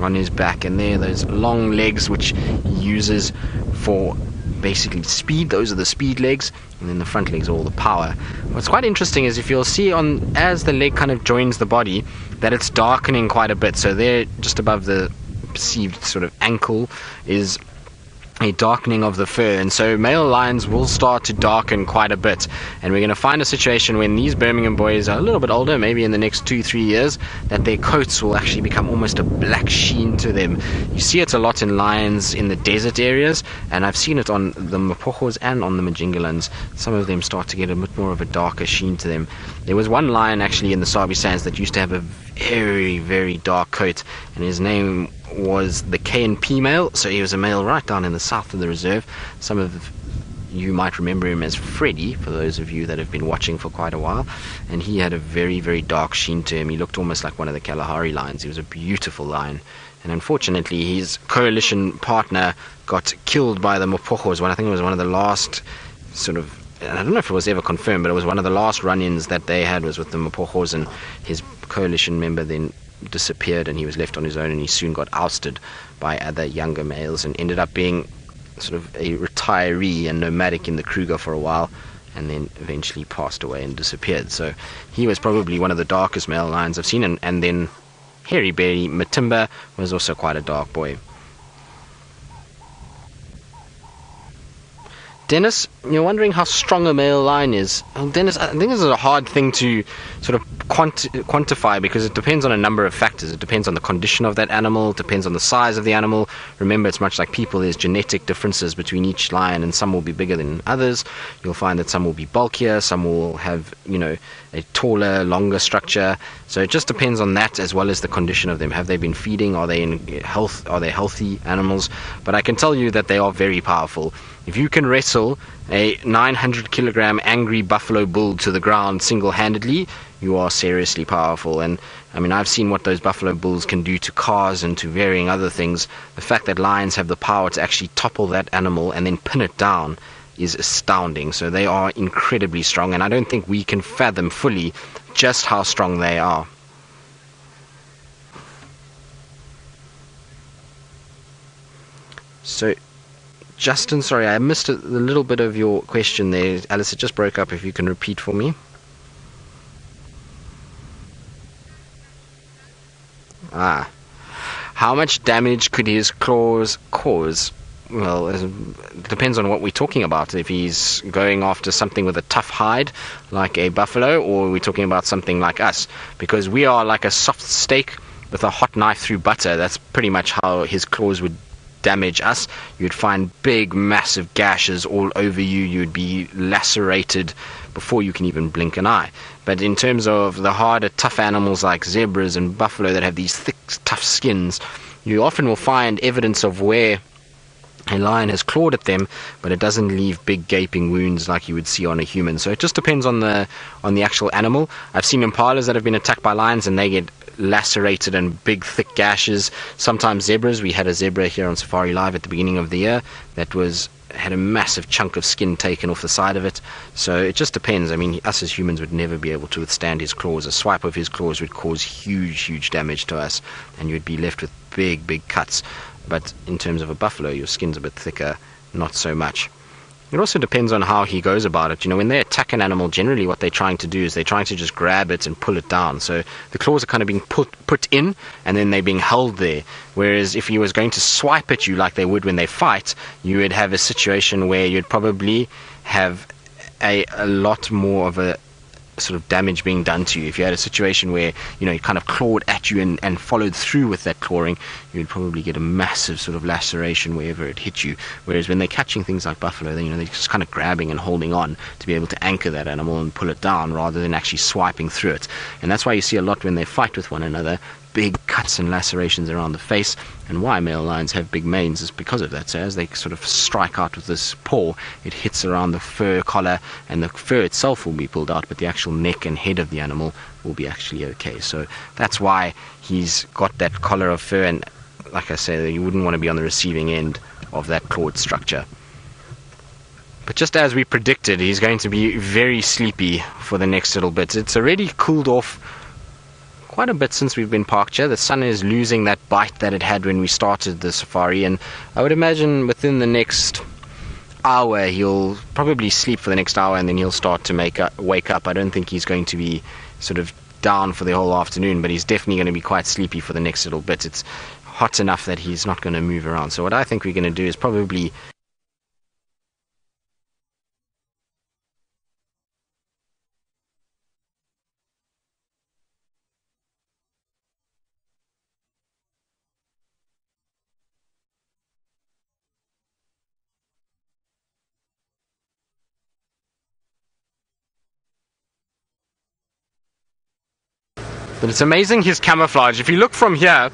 on his back? And there those long legs which he uses for basically speed. Those are the speed legs. And then the front legs are all the power. What's quite interesting is if you'll see on as the leg kind of joins the body that it's darkening quite a bit. So there just above the perceived sort of ankle is a darkening of the fur, and so male lions will start to darken quite a bit. And we're going to find a situation when these Birmingham boys are a little bit older, maybe in the next two, three years, that their coats will actually become almost a black sheen to them. You see it a lot in lions in the desert areas, and I've seen it on the Mapogos and on the Majingilanes. Some of them start to get a bit more of a darker sheen to them. There was one lion actually in the Sabi Sands that used to have a very, very dark coat, and his name was the KNP male, so he was a male right down in the south of the reserve. Some of you might remember him as Freddy, for those of you that have been watching for quite a while. And he had a very, very dark sheen to him. He looked almost like one of the Kalahari lions. He was a beautiful lion. And unfortunately, his coalition partner got killed by the Mapogos. One, I think it was one of the last sort of. I don't know if it was ever confirmed, but it was one of the last run-ins that they had was with the Mapogos, and his coalition member then disappeared, and he was left on his own, and he soon got ousted by other younger males, and ended up being sort of a retiree and nomadic in the Kruger for a while, and then eventually passed away and disappeared. So he was probably one of the darkest male lions I've seen, and, and then Hairy Belly Matimba was also quite a dark boy. Dennis, you're wondering how strong a male lion is. Dennis, I think this is a hard thing to sort of quanti- quantify because it depends on a number of factors. It depends on the condition of that animal, depends on the size of the animal. Remember, it's much like people, there's genetic differences between each lion, and some will be bigger than others. You'll find that some will be bulkier, some will have, you know, a taller, longer structure. So it just depends on that as well as the condition of them. Have they been feeding? Are they in health? Are they healthy animals? But I can tell you that they are very powerful. If you can wrestle a 900 kilogram angry buffalo bull to the ground single handedly, you are seriously powerful. And I mean, I've seen what those buffalo bulls can do to cars and to varying other things. The fact that lions have the power to actually topple that animal and then pin it down is astounding. So they are incredibly strong, and I don't think we can fathom fully just how strong they are. So, Justin, sorry, I missed a, a little bit of your question there. Alice, it just broke up. If you can repeat for me. Ah. How much damage could his claws cause? Well, it depends on what we're talking about. If he's going after something with a tough hide, like a buffalo, or we're talking about something like us, because we are like a soft steak with a hot knife through butter. That's pretty much how his claws would damage us. You'd find big, massive gashes all over you. You'd be lacerated before you can even blink an eye. But in terms of the harder, tough animals like zebras and buffalo that have these thick, tough skins, you often will find evidence of where a lion has clawed at them, but it doesn't leave big gaping wounds like you would see on a human. So it just depends on the on the actual animal. I've seen impalas that have been attacked by lions and they get lacerated and big thick gashes. Sometimes zebras. We had a zebra here on Safari Live at the beginning of the year that was had a massive chunk of skin taken off the side of it. So it just depends. I mean, us as humans would never be able to withstand his claws. A swipe of his claws would cause huge, huge damage to us, and you'd be left with big, big cuts. But in terms of a buffalo, your skin's a bit thicker, not so much. It also depends on how he goes about it. You know, when they attack an animal, generally what they're trying to do is they're trying to just grab it and pull it down. So the claws are kind of being put put in, and then they're being held there. Whereas if he was going to swipe at you like they would when they fight, you would have a situation where you'd probably have a, a lot more of a sort of damage being done to you. If you had a situation where you know he kind of clawed at you and, and followed through with that clawing, you'd probably get a massive sort of laceration wherever it hit you. Whereas when they're catching things like buffalo, then you know they're just kind of grabbing and holding on to be able to anchor that animal and pull it down rather than actually swiping through it. And that's why you see a lot when they fight with one another, big cuts and lacerations around the face. And why male lions have big manes is because of that. So as they sort of strike out with this paw, it hits around the fur collar, and the fur itself will be pulled out, but the actual neck and head of the animal will be actually okay. So that's why he's got that collar of fur, and like I say, you wouldn't want to be on the receiving end of that clawed structure. But just as we predicted, he's going to be very sleepy for the next little bit. It's already cooled off quite a bit since we've been parked here. The sun is losing that bite that it had when we started the safari, and I would imagine within the next hour he'll probably sleep for the next hour, and then he'll start to make up, wake up. I don't think he's going to be sort of down for the whole afternoon, but he's definitely going to be quite sleepy for the next little bit. It's hot enough that he's not going to move around. So what I think we're going to do is probably But it's amazing his camouflage. If you look from here,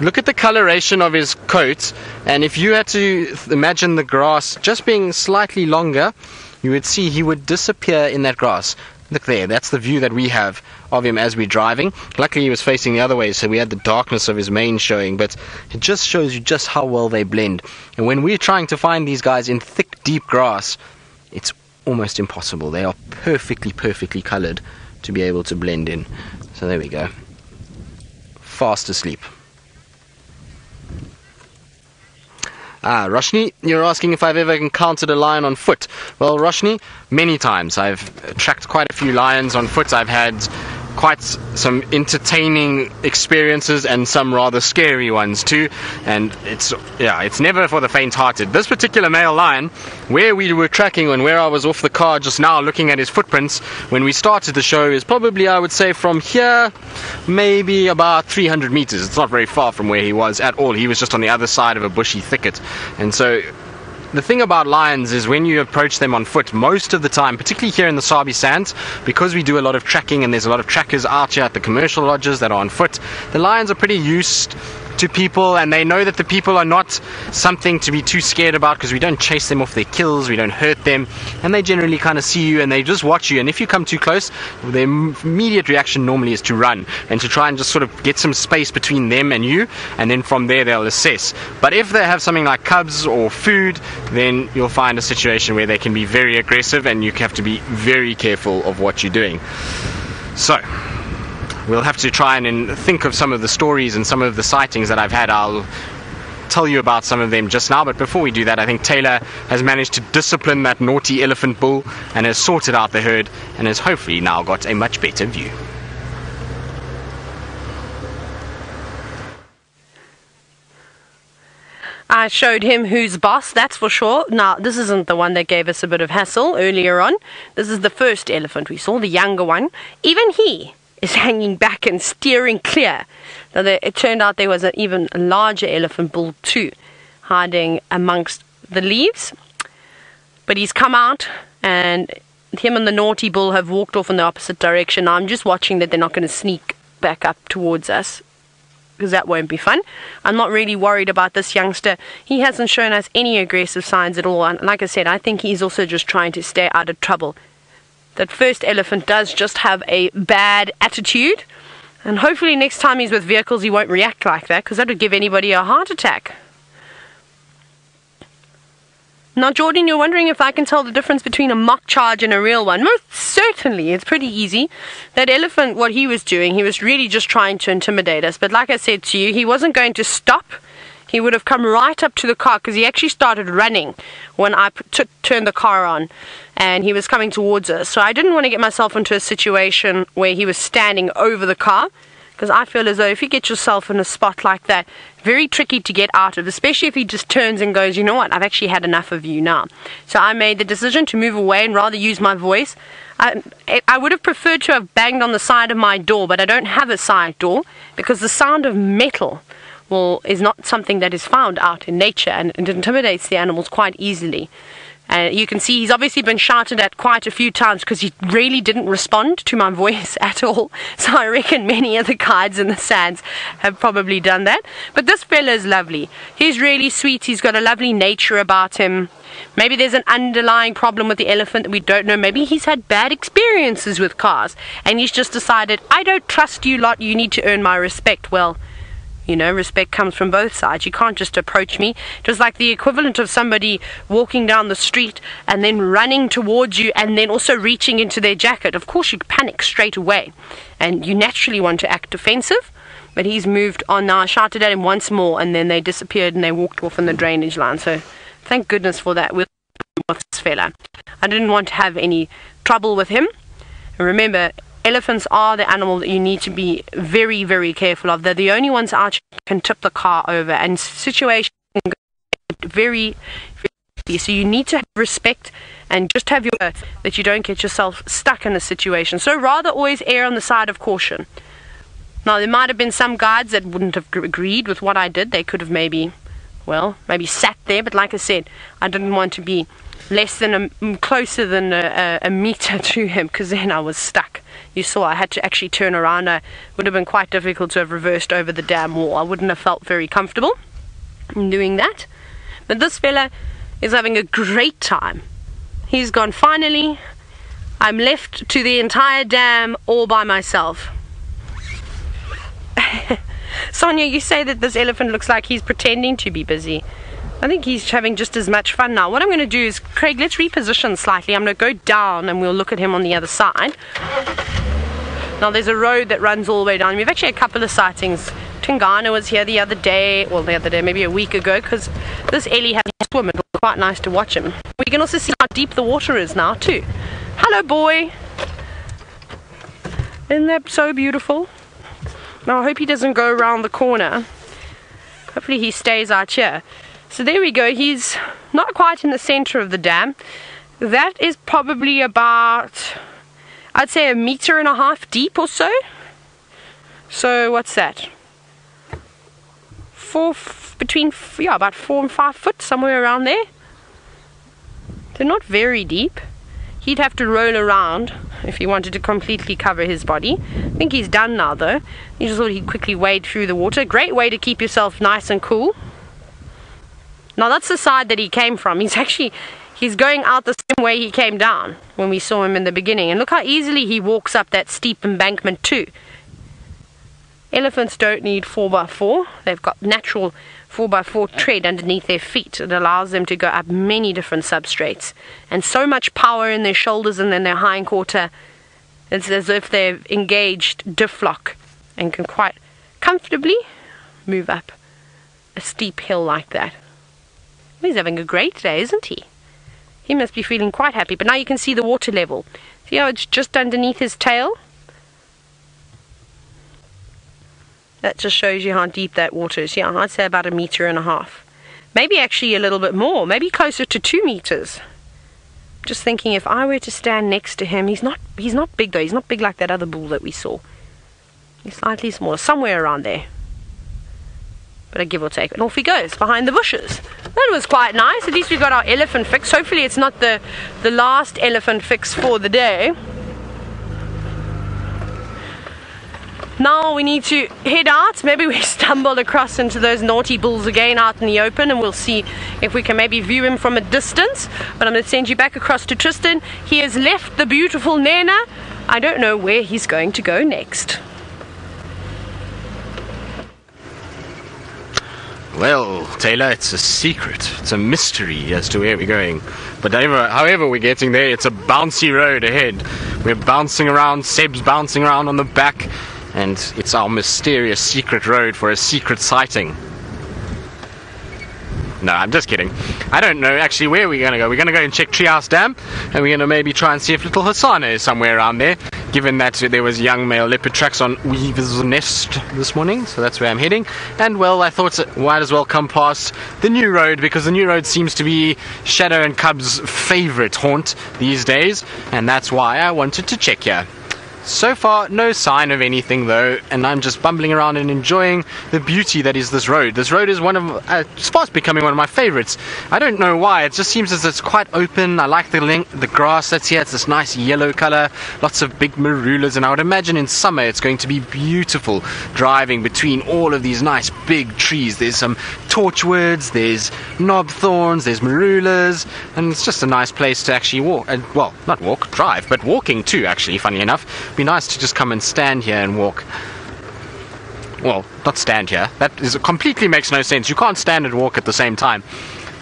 look at the coloration of his coat, and if you had to imagine the grass just being slightly longer, you would see he would disappear in that grass. Look there, that's the view that we have of him as we're driving. Luckily, he was facing the other way, so we had the darkness of his mane showing, but it just shows you just how well they blend. And when we're trying to find these guys in thick, deep grass, it's almost impossible. They are perfectly, perfectly colored to be able to blend in. So there we go. Fast asleep. Ah, Roshni, you're asking if I've ever encountered a lion on foot. Well, Roshni, many times. I've tracked quite a few lions on foot. I've had quite some entertaining experiences and some rather scary ones too. And it's yeah, it's never for the faint-hearted. This particular male lion, where we were tracking and where I was off the car just now looking at his footprints when we started the show is probably I would say from here maybe about 300 meters. It's not very far from where he was at all. He was just on the other side of a bushy thicket. And so the thing about lions is when you approach them on foot, most of the time, particularly here in the Sabi Sands, because we do a lot of tracking and there's a lot of trackers out here at the commercial lodges that are on foot, the lions are pretty used to people and they know that the people are not something to be too scared about because we don't chase them off their kills, we don't hurt them, and they generally kind of see you and they just watch you. And if you come too close, their immediate reaction normally is to run and to try and just sort of get some space between them and you, and then from there they'll assess. But if they have something like cubs or food, then you'll find a situation where they can be very aggressive and you have to be very careful of what you're doing. So, we'll have to try and think of some of the stories and some of the sightings that I've had. I'll tell you about some of them just now, but before we do that, I think Taylor has managed to discipline that naughty elephant bull and has sorted out the herd and has hopefully now got a much better view. I showed him who's boss, that's for sure. Now, this isn't the one that gave us a bit of hassle earlier on. This is the first elephant we saw, the younger one. Even he is hanging back and steering clear. Now, it turned out there was an even larger elephant bull, too, hiding amongst the leaves. But he's come out, and him and the naughty bull have walked off in the opposite direction. I'm just watching that they're not going to sneak back up towards us because that won't be fun. I'm not really worried about this youngster. He hasn't shown us any aggressive signs at all. And like I said, I think he's also just trying to stay out of trouble. That first elephant does just have a bad attitude. And hopefully, next time he's with vehicles, he won't react like that because that would give anybody a heart attack. Now, Jordan, you're wondering if I can tell the difference between a mock charge and a real one. Most certainly, it's pretty easy. That elephant, what he was doing, he was really just trying to intimidate us. But like I said to you, he wasn't going to stop. He would have come right up to the car because he actually started running when I turned the car on and he was coming towards us. So I didn't want to get myself into a situation where he was standing over the car because I feel as though if you get yourself in a spot like that, very tricky to get out of, especially if he just turns and goes, you know what, I've actually had enough of you now. So I made the decision to move away and rather use my voice. I, I would have preferred to have banged on the side of my door, but I don't have a side door because the sound of metal well, is not something that is found out in nature and it intimidates the animals quite easily. Uh, you can see he's obviously been shouted at quite a few times because he really didn't respond to my voice at all. So I reckon many of the guides in the sands have probably done that. But this fella is lovely. He's really sweet. He's got a lovely nature about him. Maybe there's an underlying problem with the elephant that we don't know. Maybe he's had bad experiences with cars and he's just decided, I don't trust you lot. You need to earn my respect. Well, you know, respect comes from both sides. You can't just approach me. It was like the equivalent of somebody walking down the street and then running towards you and then also reaching into their jacket. Of course, you'd panic straight away. And you naturally want to act defensive. But he's moved on now. I shouted at him once more and then they disappeared and they walked off in the drainage line. So thank goodness for that with with this fella. I didn't want to have any trouble with him. And remember, elephants are the animal that you need to be very, very careful of. They're the only ones out can tip the car over, and situations can go very, very. So you need to have respect and just have your that you don't get yourself stuck in a situation. So rather always err on the side of caution. Now there might have been some guides that wouldn't have agreed with what I did. They could have maybe, well, maybe sat there. But like I said, I didn't want to be less than a closer than a, a, meter to him because then I was stuck. you saw I had to actually turn around. It would have been quite difficult to have reversed over the dam wall. I wouldn't have felt very comfortable in doing that. But this fella is having a great time. He's gone, finally, I'm left to the entire dam all by myself. Sonia, you say that this elephant looks like he's pretending to be busy. I think he's having just as much fun now. What I'm going to do is, Craig, let's reposition slightly. I'm going to go down and we'll look at him on the other side. Now, there's a road that runs all the way down. We've actually had a couple of sightings. Tingana was here the other day, well, the other day, maybe a week ago, because this Ellie had a swim. It was quite nice to watch him. We can also see how deep the water is now, too. Hello, boy. Isn't that so beautiful? Now, I hope he doesn't go around the corner. Hopefully, he stays out here. So there we go. He's not quite in the center of the dam. That is probably about, I'd say, a meter and a half deep or so. So what's that? Four, between, yeah, about four and five foot, somewhere around there. They're not very deep. He'd have to roll around if he wanted to completely cover his body. I think he's done now though. He just thought he'd quickly wade through the water. Great way to keep yourself nice and cool. Now that's the side that he came from. He's actually he's going out the same way he came down when we saw him in the beginning. And look how easily he walks up that steep embankment too. Elephants don't need 4x4. They've got natural 4x4 tread underneath their feet. It allows them to go up many different substrates. And so much power in their shoulders and then their hindquarter. It's as if they've engaged diff lock and can quite comfortably move up a steep hill like that. He's having a great day, isn't he? He must be feeling quite happy. But now you can see the water level. See how it's just underneath his tail? That just shows you how deep that water is. Yeah, I'd say about a meter and a half. Maybe actually a little bit more. Maybe closer to two meters. Just thinking if I were to stand next to him, he's not he's not big though. He's not big like that other bull that we saw. He's slightly smaller, somewhere around there. But a give or take. And off he goes behind the bushes. That was quite nice. At least we got our elephant fix. Hopefully it's not the, the last elephant fix for the day. Now we need to head out. Maybe we stumbled across into those naughty bulls again out in the open and we'll see if we can maybe view him from a distance. But I'm going to send you back across to Tristan. He has left the beautiful Nhenha. I don't know where he's going to go next. Well, Taylor, it's a secret. It's a mystery as to where we're going. But however, however we're getting there, it's a bouncy road ahead. We're bouncing around, Seb's bouncing around on the back, and it's our mysterious secret road for a secret sighting. No, I'm just kidding. I don't know actually where we're going to go. We're going to go and check Treehouse Dam, and we're going to maybe try and see if little Hosana is somewhere around there, given that there was young male leopard tracks on Weaver's Nest this morning, so that's where I'm heading. And well, I thought it might as well come past the new road, because the new road seems to be Shadow and Cub's favourite haunt these days, and that's why I wanted to check here. So far, no sign of anything though, and I'm just bumbling around and enjoying the beauty that is this road. This road is one of, uh, fast becoming one of my favorites. I don't know why, it just seems as it's quite open. I like the length, the grass that's here, it's this nice yellow color, lots of big marulas, and I would imagine in summer it's going to be beautiful driving between all of these nice big trees. There's some torchwoods, there's knob thorns, there's marulas, and it's just a nice place to actually walk. And well, not walk, drive, but walking too, actually, funny enough be nice to just come and stand here and walk. Well, not stand here. That is completely makes no sense. You can't stand and walk at the same time.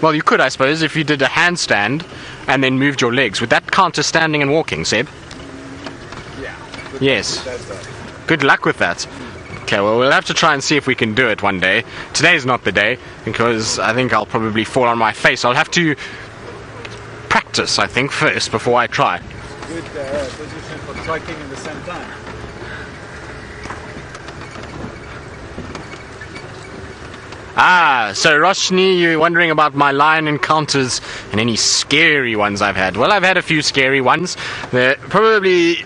Well, you could, I suppose, if you did a handstand and then moved your legs. Would that count as standing and walking, Seb? Yeah. Yes. Good luck with that. Okay, well, we'll have to try and see if we can do it one day. Today's not the day because I think I'll probably fall on my face. I'll have to practice, I think, first before I try. Good uh, at the same time. Ah, so Roshni, you're wondering about my lion encounters and any scary ones I've had. Well, I've had a few scary ones. They're probably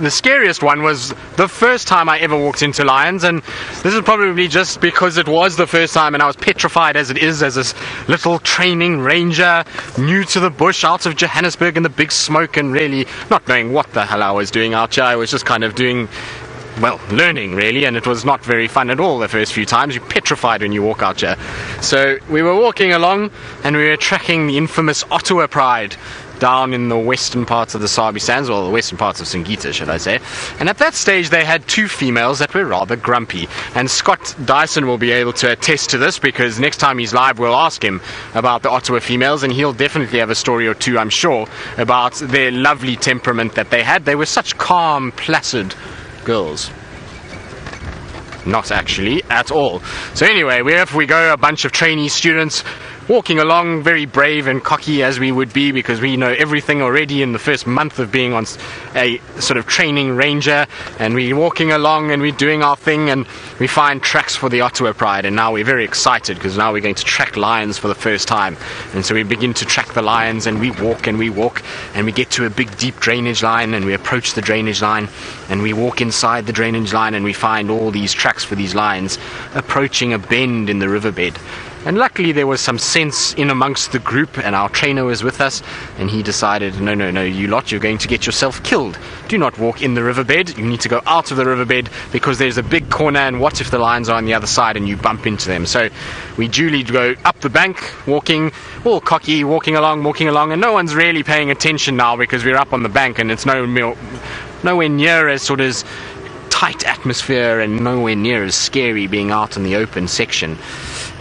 the scariest one was the first time I ever walked into lions, and this is probably just because it was the first time, and I was petrified as it is as this little training ranger, new to the bush, out of Johannesburg in the big smoke, and really not knowing what the hell I was doing out here. I was just kind of doing well, learning really, and it was not very fun at all the first few times. You're petrified when you walk out here. So we were walking along and we were tracking the infamous Othawa Pride down in the western parts of the Sabi Sands, or the western parts of Singita, should I say. And at that stage, they had two females that were rather grumpy. And Scott Dyson will be able to attest to this because next time he's live, we'll ask him about the Othawa females, and he'll definitely have a story or two, I'm sure, about their lovely temperament that they had. They were such calm, placid girls. Not actually at all. So anyway, wherever we go, a bunch of trainee students walking along, very brave and cocky as we would be because we know everything already in the first month of being on a sort of training ranger. And we're walking along and we're doing our thing and we find tracks for the Othawa Pride. And now we're very excited because now we're going to track lions for the first time. And so we begin to track the lions and we walk and we walk and we get to a big deep drainage line and we approach the drainage line and we walk inside the drainage line and we find all these tracks for these lions approaching a bend in the riverbed. And luckily, there was some sense in amongst the group, and our trainer was with us. And he decided, no, no, no, you lot, you're going to get yourself killed. Do not walk in the riverbed. You need to go out of the riverbed because there's a big corner. And what if the lions are on the other side and you bump into them? So we duly go up the bank, walking, all cocky, walking along, walking along, and no one's really paying attention now because we're up on the bank and it's no, nowhere near as sort of tight atmosphere and nowhere near as scary being out in the open section.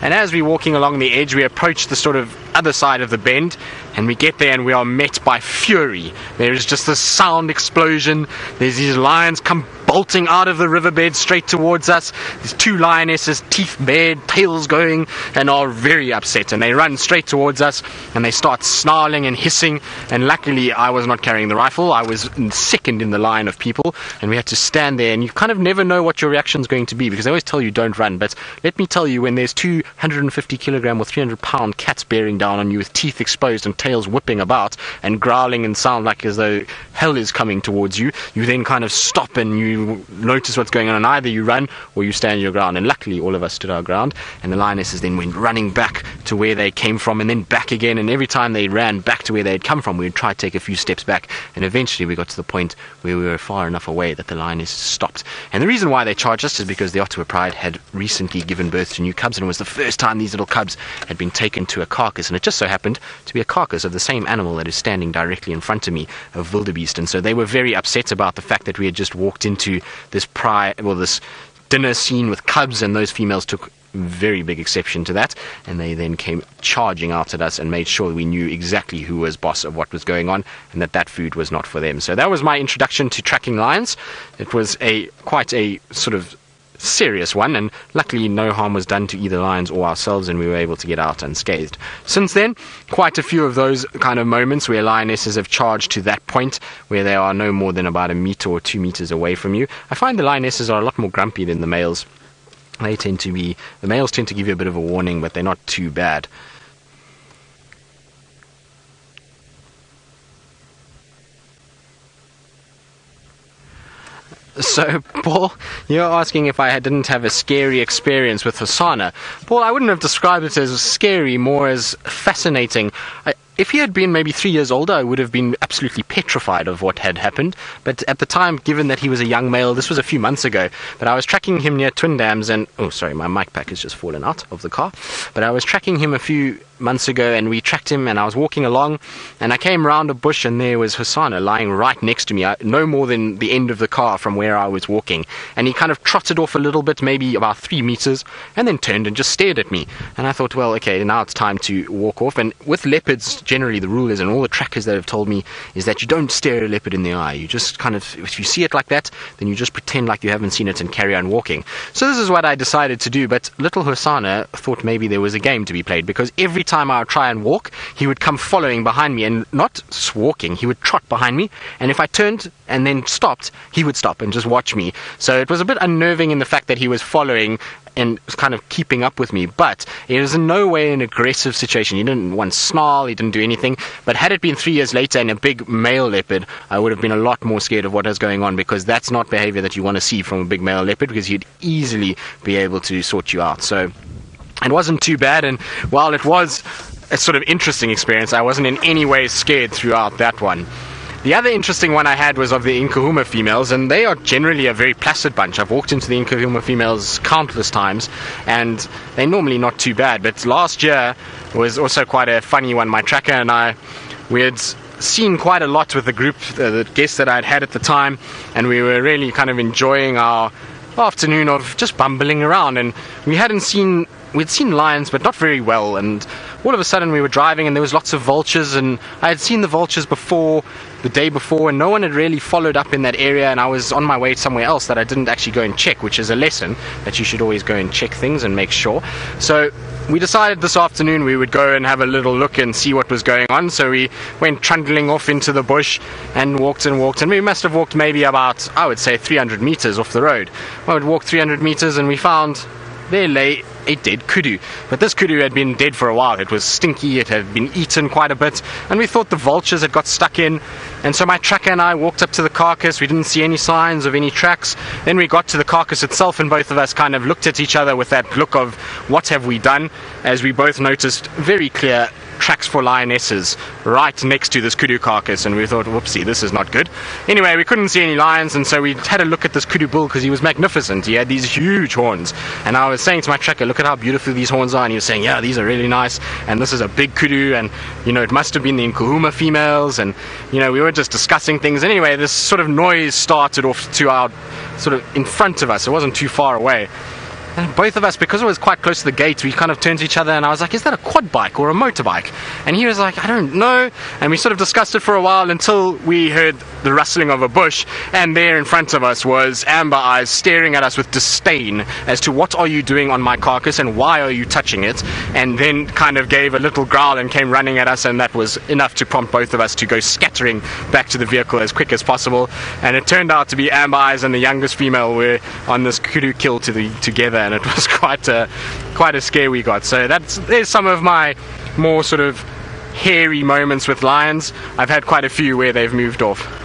And as we're walking along the edge, we approach the sort of other side of the bend, and we get there and we are met by fury. There is just a sound explosion. There's these lions come bolting out of the riverbed straight towards us. There's two lionesses, teeth bared, tails going, and are very upset. And they run straight towards us and they start snarling and hissing. And luckily, I was not carrying the rifle. I was second in the line of people, and we had to stand there. And you kind of never know what your reaction is going to be because they always tell you don't run. But let me tell you, when there's 250 kilogram or 300 pound cats bearing down on you with teeth exposed and tails whipping about and growling and sound like as though hell is coming towards you, you then kind of stop and you notice what's going on, and either you run or you stand your ground. And luckily, all of us stood our ground, and the lionesses then went running back to where they came from and then back again. And every time they ran back to where they had come from, we would try to take a few steps back, and eventually we got to the point where we were far enough away that the lionesses stopped. And the reason why they charged us is because the Othawa Pride had recently given birth to new cubs, and it was the first time these little cubs had been taken to a carcass, and it just so happened to be a carcass of the same animal that is standing directly in front of me, a wildebeest. And so they were very upset about the fact that we had just walked into this pride, well, this dinner scene with cubs, and those females took very big exception to that, and they then came charging out at us and made sure we knew exactly who was boss of what was going on, and that that food was not for them. So that was my introduction to tracking lions. It was a quite a sort of serious one, and luckily no harm was done to either lions or ourselves, and we were able to get out unscathed. Since then, quite a few of those kind of moments where lionesses have charged to that point where they are no more than about a meter or two meters away from you. I find the lionesses are a lot more grumpy than the males. They tend to be the males tend to give you a bit of a warning, but they're not too bad. So, Paul, you're asking if I didn't have a scary experience with Hosana. Paul, I wouldn't have described it as scary, more as fascinating. I, if he had been maybe three years older, I would have been absolutely petrified of what had happened. But at the time, given that he was a young male, this was a few months ago, but I was tracking him near Twin Dams and, oh, sorry, my mic pack has just fallen out of the car. But I was tracking him a few months ago and we tracked him and I was walking along and I came round a bush and there was Hosana lying right next to me, I, no more than the end of the car from where I was walking. And he kind of trotted off a little bit, maybe about three meters, and then turned and just stared at me. And I thought, well, okay, now it's time to walk off. And with leopards, generally the rule is, and all the trackers that have told me, is that you don't stare a leopard in the eye. You just kind of, if you see it like that, then you just pretend like you haven't seen it and carry on walking. So this is what I decided to do. But little Hosana thought maybe there was a game to be played because every time I would try and walk, he would come following behind me and not walking, he would trot behind me. And if I turned and then stopped, he would stop and just watch me. So it was a bit unnerving in the fact that he was following and kind of keeping up with me. But it was in no way an aggressive situation. He didn't once snarl, he didn't do anything. But had it been three years later and a big male leopard, I would have been a lot more scared of what was going on because that's not behavior that you want to see from a big male leopard because he'd easily be able to sort you out. So it wasn't too bad, and while it was a sort of interesting experience, I wasn't in any way scared throughout that one. The other interesting one I had was of the Nkuhuma females, and they are generally a very placid bunch. I've walked into the Nkuhuma females countless times, and they're normally not too bad. But last year was also quite a funny one. My tracker and I, we had seen quite a lot with the group, uh, the guests that I'd had at the time, and we were really kind of enjoying our afternoon of just bumbling around. And we hadn't seen we'd seen lions, but not very well. And all of a sudden, we were driving, and there was lots of vultures. And I had seen the vultures before, the day before, and no one had really followed up in that area. And I was on my way somewhere else that I didn't actually go and check, which is a lesson that you should always go and check things and make sure. So we decided this afternoon we would go and have a little look and see what was going on. So we went trundling off into the bush and walked and walked. And we must have walked maybe about, I would say, 300 meters off the road. I would walk 300 meters, and we found there lay a dead kudu. But this kudu had been dead for a while. It was stinky, it had been eaten quite a bit, and we thought the vultures had got stuck in. And so my tracker and I walked up to the carcass. We didn't see any signs of any tracks. Then we got to the carcass itself, and both of us kind of looked at each other with that look of, what have we done? As we both noticed very clear tracks for lionesses right next to this kudu carcass and we thought whoopsie this is not good. Anyway we couldn't see any lions and so we had a look at this kudu bull because he was magnificent. He had these huge horns. And i was saying to my tracker look at how beautiful these horns are. And he was saying yeah these are really nice and this is a big kudu and you know it must have been the Nkuhuma females. And you know we were just discussing things. Anyway this sort of noise started off to our sort of in front of us. It wasn't too far away and both of us, because it was quite close to the gate, we kind of turned to each other and I was like, is that a quad bike or a motorbike? And he was like, I don't know. And we sort of discussed it for a while until we heard the rustling of a bush. And there in front of us was Amber Eyes staring at us with disdain as to what are you doing on my carcass and why are you touching it? And then kind of gave a little growl and came running at us. And that was enough to prompt both of us to go scattering back to the vehicle as quick as possible. And it turned out to be Amber Eyes and the youngest female were on this kudu kill to the, together and it was quite a quite a scare we got. So that's there's some of my more sort of hairy moments with lions. I've had quite a few where they've moved off.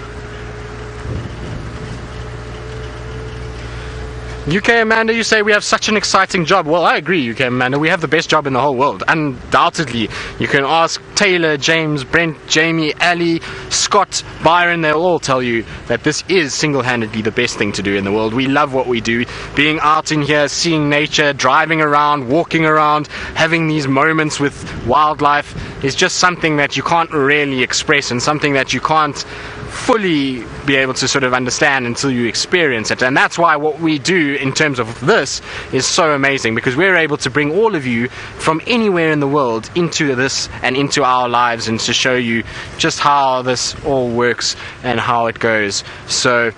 UK Amanda, you say we have such an exciting job. Well, I agree, UK Amanda. We have the best job in the whole world. Undoubtedly. You can ask Taylor, James, Brent, Jamie, Ali, Scott, Byron. They'll all tell you that this is single handedly the best thing to do in the world. We love what we do. Being out in here, seeing nature, driving around, walking around, having these moments with wildlife is just something that you can't really express and something that you can't fully be able to sort of understand until you experience it. And that's why what we do in terms of this is so amazing because we're able to bring all of you from anywhere in the world into this and into our lives and to show you just how this all works and how it goes. So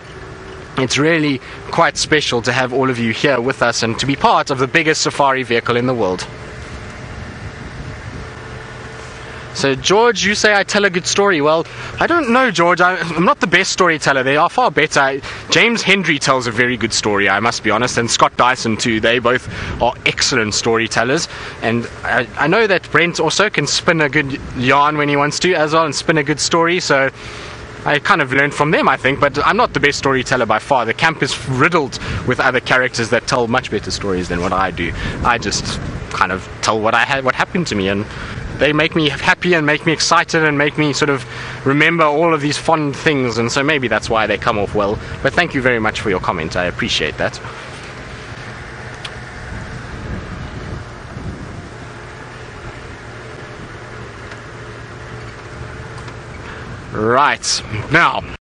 it's really quite special to have all of you here with us and to be part of the biggest safari vehicle in the world. So, George, you say I tell a good story. Well, I don't know, George. I, I'm not the best storyteller. They are far better. James Hendry tells a very good story, I must be honest, and Scott Dyson, too. They both are excellent storytellers. And I, I know that Brent also can spin a good yarn when he wants to as well and spin a good story. So, I kind of learned from them, I think, but I'm not the best storyteller by far. The camp is riddled with other characters that tell much better stories than what I do. I just kind of tell what I had, what happened to me, and they make me happy and make me excited and make me sort of remember all of these fond things, and so maybe that's why they come off well. But thank you very much for your comment. I appreciate that. Right now.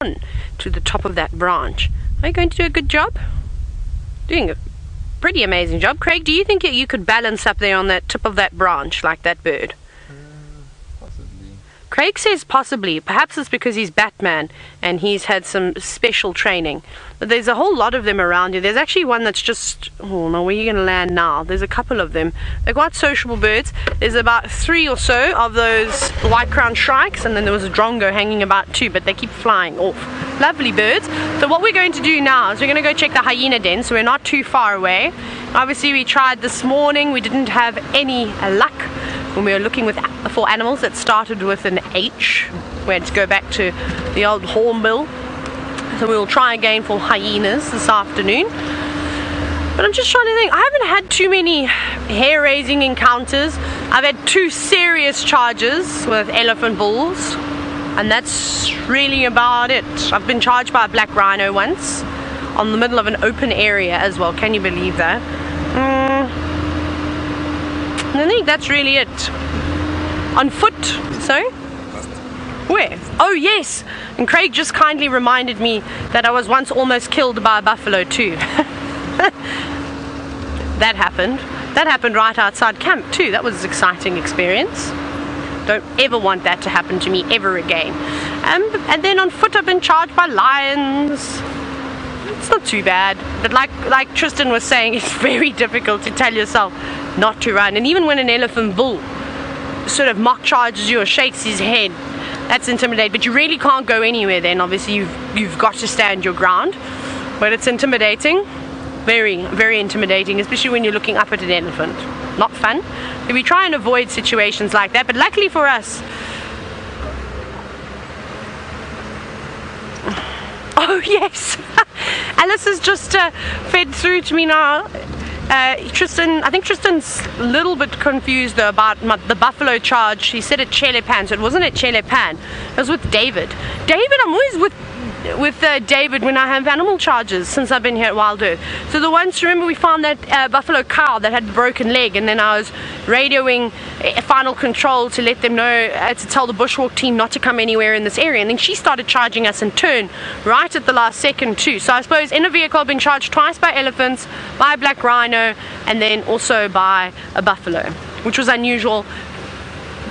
To the top of that branch. Are you going to do a good job? Doing a pretty amazing job. Craig, do you think you could balance up there on that tip of that branch like that bird? Uh, Craig says possibly. Perhaps it's because he's Batman and he's had some special training. There's a whole lot of them around here. There's actually one that's just, oh no, where are you going to land now? There's a couple of them. They're quite sociable birds. There's about three or so of those white crowned shrikes, and then there was a drongo hanging about too, but they keep flying off. Lovely birds. So, what we're going to do now is we're going to go check the hyena den, so we're not too far away. Obviously, we tried this morning, we didn't have any luck when we were looking with for animals that started with an H. We had to go back to the old hornbill. So we will try again for hyenas this afternoon. But I'm just trying to think. I haven't had too many hair-raising encounters. I've had two serious charges with elephant bulls, and that's really about it. I've been charged by a black rhino once on the middle of an open area as well. Can you believe that? Mm. I think that's really it. On foot, so? Where? Oh yes, and Craig just kindly reminded me that I was once almost killed by a buffalo too. that happened. That happened right outside camp too. That was an exciting experience. Don't ever want that to happen to me ever again. Um, and then on foot I've been charged by lions. It's not too bad, but like like Tristan was saying, it's very difficult to tell yourself not to run. And even when an elephant bull sort of mock charges you or shakes his head, that's intimidating. But you really can't go anywhere then. Obviously, you've, you've got to stand your ground. But it's intimidating. Very, very intimidating, especially when you're looking up at an elephant. Not fun. So we try and avoid situations like that. But luckily for us, Oh yes, Alice has just uh, fed through to me now. Uh, Tristan, I think Tristan's a little bit confused though about my, the buffalo charge. He said at Chele Pan, so it wasn't at Chele Pan. It was with David. David, I'm always with with uh, David when I have animal charges since I've been here at Wild Earth. So the ones, remember we found that uh, buffalo cow that had a broken leg and then I was radioing uh, final control to let them know, uh, to tell the bushwalk team not to come anywhere in this area and then she started charging us in turn right at the last second too. So I suppose in a vehicle I've been charged twice by elephants, by a black rhino and then also by a buffalo which was unusual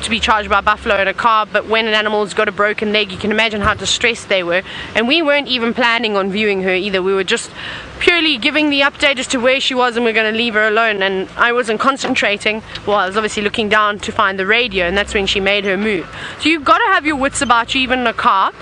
to be charged by buffalo in a car, but when an animal's got a broken leg, you can imagine how distressed they were. And we weren't even planning on viewing her either. We were just purely giving the update as to where she was and we are going to leave her alone. And I wasn't concentrating. Well, I was obviously looking down to find the radio, and that's when she made her move. So you've got to have your wits about you, even in a car.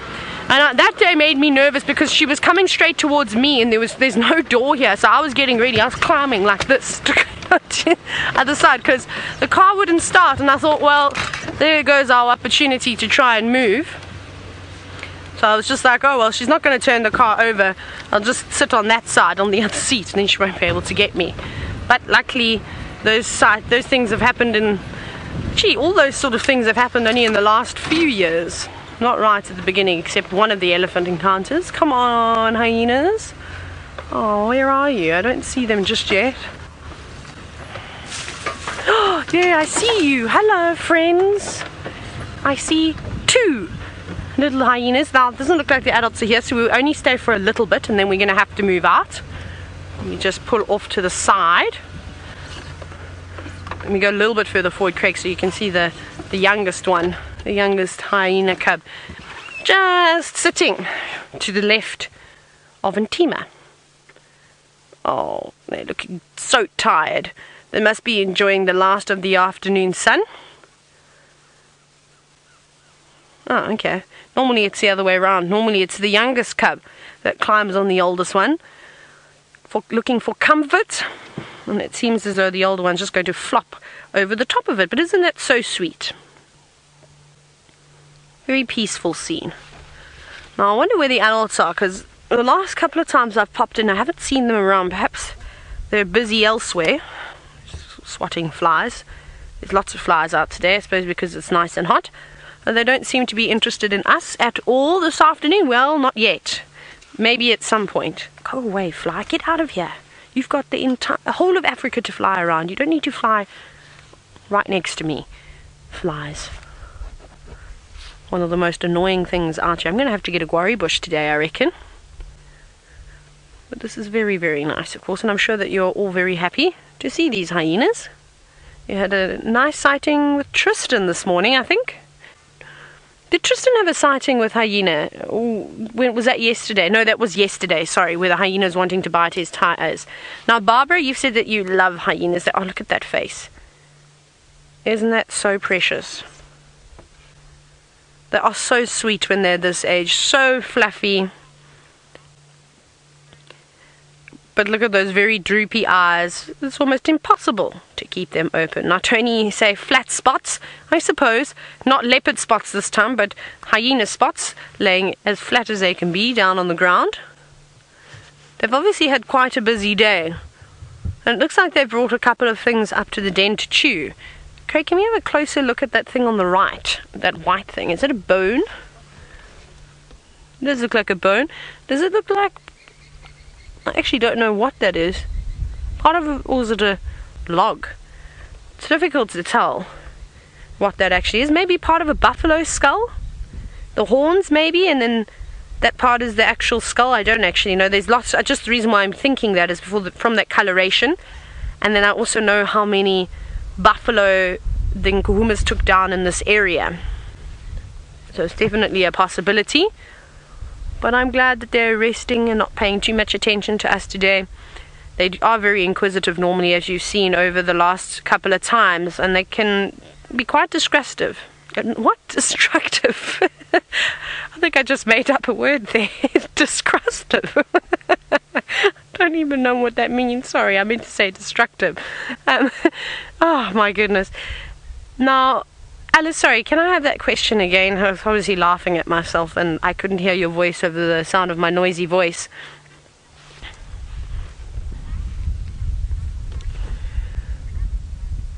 And that day made me nervous because she was coming straight towards me and there was there's no door here. So I was getting ready. I was climbing like this to the other side because the car wouldn't start and I thought, well, there goes our opportunity to try and move. So I was just like, oh well, she's not going to turn the car over. I'll just sit on that side, on the other seat, and then she won't be able to get me. But luckily, those side, those things have happened in. Gee, all those sort of things have happened only in the last few years. Not right at the beginning, except one of the elephant encounters. Come on, hyenas. Oh, where are you? I don't see them just yet. Oh, yeah, I see you. Hello, friends. I see two little hyenas. Now, it doesn't look like the adults are here, so we'll only stay for a little bit and then we're going to have to move out. Me just pull off to the side. Let me go a little bit further forward, Craig, so you can see the, the youngest one the youngest hyena cub, just sitting to the left of Ntima. Oh, they're looking so tired. They must be enjoying the last of the afternoon sun. Oh, okay. Normally it's the other way around. Normally it's the youngest cub that climbs on the oldest one, for looking for comfort. And it seems as though the older one's just going to flop over the top of it. But isn't that so sweet? Very peaceful scene. Now I wonder where the adults are because the last couple of times I've popped in I haven't seen them around. Perhaps they're busy elsewhere swatting flies. There's lots of flies out today, I suppose because it's nice and hot. And they don't seem to be interested in us at all this afternoon. Well, not yet. Maybe at some point. Go away, fly. Get out of here. You've got the entire whole of Africa to fly around. You don't need to fly right next to me. Flies. One of the most annoying things here. I'm going to have to get a guarri bush today, I reckon. But this is very, very nice, of course, and I'm sure that you're all very happy to see these hyenas. You had a nice sighting with Tristan this morning, I think. Did Tristan have a sighting with hyena? When was that yesterday? No, that was yesterday. Sorry, where the hyena's wanting to bite his tires. Now, Barbara, you've said that you love hyenas. Oh, look at that face. Isn't that so precious? They are so sweet when they're this age, so fluffy. But look at those very droopy eyes. It's almost impossible to keep them open. Not only say flat spots, I suppose, not leopard spots this time, but hyena spots laying as flat as they can be down on the ground. They've obviously had quite a busy day. And it looks like they've brought a couple of things up to the den to chew. Craig, can we have a closer look at that thing on the right? That white thing. Is it a bone? Does It look like a bone. Does it look like I actually don't know what that is. Part of it, or is it a log? It's difficult to tell what that actually is. Maybe part of a buffalo skull? The horns, maybe, and then that part is the actual skull. I don't actually know. There's lots. uh, Just the reason why I'm thinking that is before the, from that coloration, and then I also know how many buffalo the Nkuhumas took down in this area. So it's definitely a possibility. But I'm glad that they're resting and not paying too much attention to us today. They are very inquisitive normally, as you've seen over the last couple of times, and they can be quite destructive. What? Destructive? I think I just made up a word there. Destructive. don't even know what that means. Sorry, I meant to say destructive. Um, oh my goodness. Now, Alice, sorry, can I have that question again? I was obviously laughing at myself and I couldn't hear your voice over the sound of my noisy voice.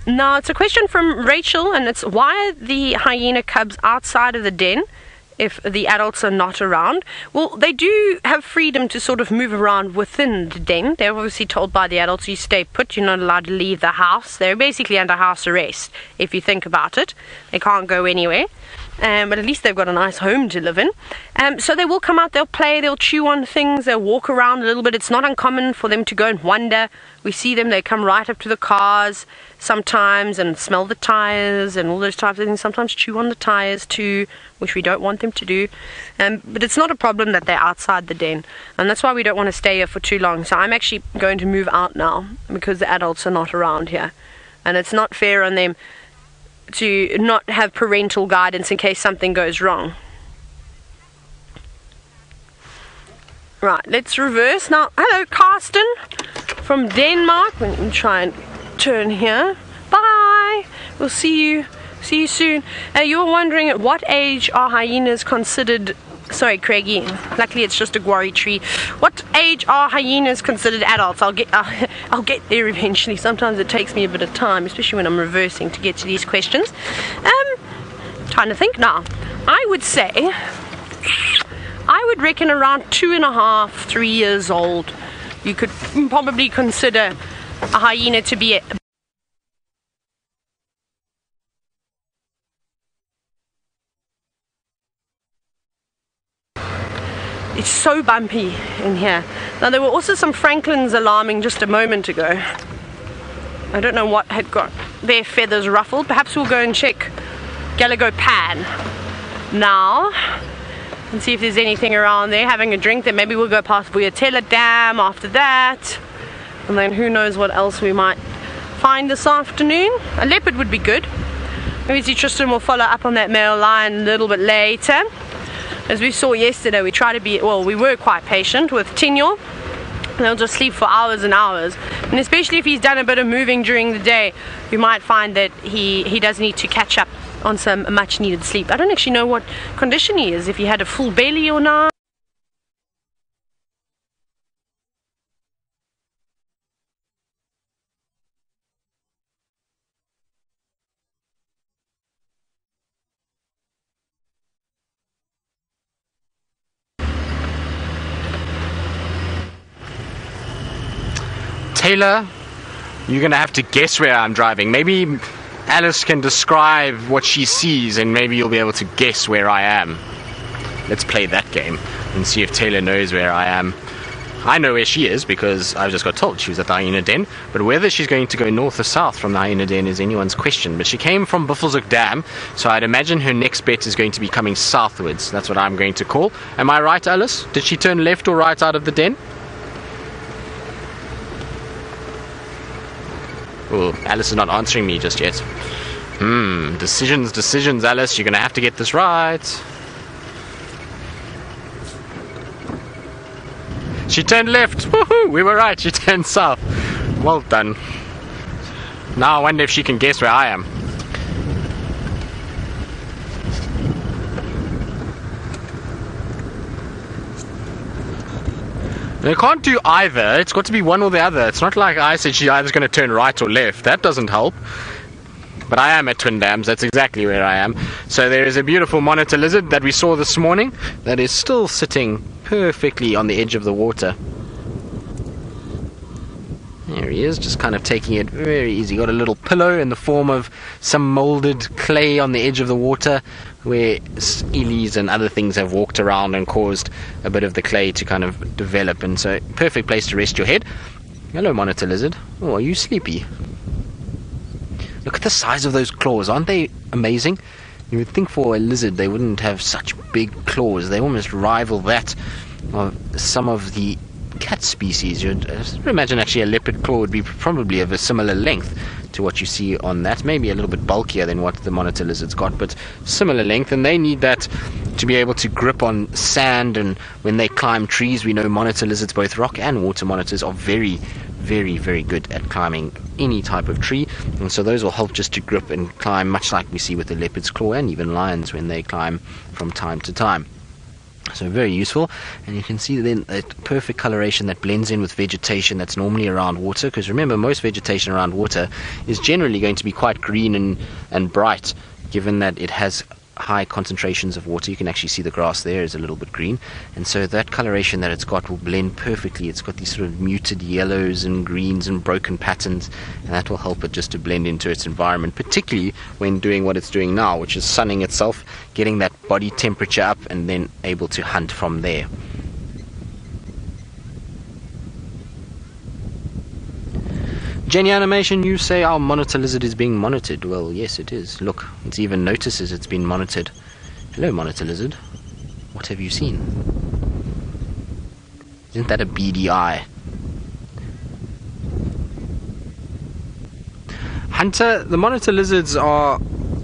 Now, it's a question from Rachel, and it's why are the hyena cubs outside of the den if the adults are not around? Well, they do have freedom to sort of move around within the den. They're obviously told by the adults, you stay put, you're not allowed to leave the house. They're basically under house arrest, if you think about it. They can't go anywhere. Um, but at least they've got a nice home to live in. Um, so they will come out, they'll play, they'll chew on things, they'll walk around a little bit. It's not uncommon for them to go and wander. We see them, they come right up to the cars sometimes and smell the tires and all those types of things. Sometimes chew on the tires too, which we don't want them to do. Um, but it's not a problem that they're outside the den, and that's why we don't want to stay here for too long. So I'm actually going to move out now because the adults are not around here, and it's not fair on them to not have parental guidance in case something goes wrong. Right, let's reverse now. Hello, Carsten from Denmark. Let me try and turn here. Bye. We'll see you. See you soon. Uh, you're wondering at what age are hyenas considered? Sorry, Craigie. Luckily, it's just a guarri tree. What age are hyenas considered adults? I'll get. Uh, I'll get there eventually. Sometimes it takes me a bit of time, especially when I'm reversing to get to these questions. Um, trying to think now. I would say. I would reckon around two and a half, three years old. You could probably consider a hyena to be It's so bumpy in here. Now there were also some Franklins alarming just a moment ago. I don't know what had got their feathers ruffled. Perhaps we'll go and check Galago Pan now and see if there's anything around there having a drink. Then maybe we'll go past Buyatela Dam after that. And then who knows what else we might find this afternoon. A leopard would be good. Maybe Tristan will follow up on that male lion a little bit later. As we saw yesterday, we try to be, well, we were quite patient with Tinyo. They'll just sleep for hours and hours. And especially if he's done a bit of moving during the day, you might find that he, he does need to catch up on some much needed sleep. I don't actually know what condition he is, if he had a full belly or not. Taylor, you're gonna have to guess where I'm driving. Maybe Alice can describe what she sees, and maybe you'll be able to guess where I am. Let's play that game and see if Taylor knows where I am. I know where she is because I just got told she was at the hyena den, but whether she's going to go north or south from the hyena den is anyone's question. But she came from Buffelshoek Dam, so I'd imagine her next bet is going to be coming southwards. That's what I'm going to call. Am I right, Alice? Did she turn left or right out of the den? Oh, Alice is not answering me just yet. Hmm, decisions, decisions, Alice. You're going to have to get this right. She turned left. Woohoo! We were right. She turned south. Well done. Now I wonder if she can guess where I am. They can't do either. It's got to be one or the other. It's not like I said she either's going to turn right or left. That doesn't help. But I am at Twin Dams. That's exactly where I am. So there is a beautiful monitor lizard that we saw this morning that is still sitting perfectly on the edge of the water. There he is, just kind of taking it very easy. Got a little pillow in the form of some molded clay on the edge of the water where eels and other things have walked around and caused a bit of the clay to kind of develop. And so, perfect place to rest your head. Hello, monitor lizard. Oh, are you sleepy? Look at the size of those claws, aren't they amazing? You would think for a lizard they wouldn't have such big claws. They almost rival that of some of the cat species. You'd uh, imagine actually a leopard claw would be probably of a similar length to what you see on that. Maybe a little bit bulkier than what the monitor lizard's got, but similar length. And they need that to be able to grip on sand. And when they climb trees, we know monitor lizards, both rock and water monitors, are very, very, very good at climbing any type of tree. And so those will help just to grip and climb, much like we see with the leopard's claw and even lions when they climb from time to time. So very useful, and you can see then a perfect coloration that blends in with vegetation that's normally around water. Because remember, most vegetation around water is generally going to be quite green and and bright, given that it has high concentrations of water. You can actually see the grass there is a little bit green, and so that coloration that it's got will blend perfectly. It's got these sort of muted yellows and greens and broken patterns, and that will help it just to blend into its environment, particularly when doing what it's doing now, which is sunning itself, getting that body temperature up, and then able to hunt from there. Jenny Animation, you say our monitor lizard is being monitored. Well, yes, it is. Look, it even notices it's been monitored. Hello, monitor lizard. What have you seen? Isn't that a eye? Hunter, the monitor lizards are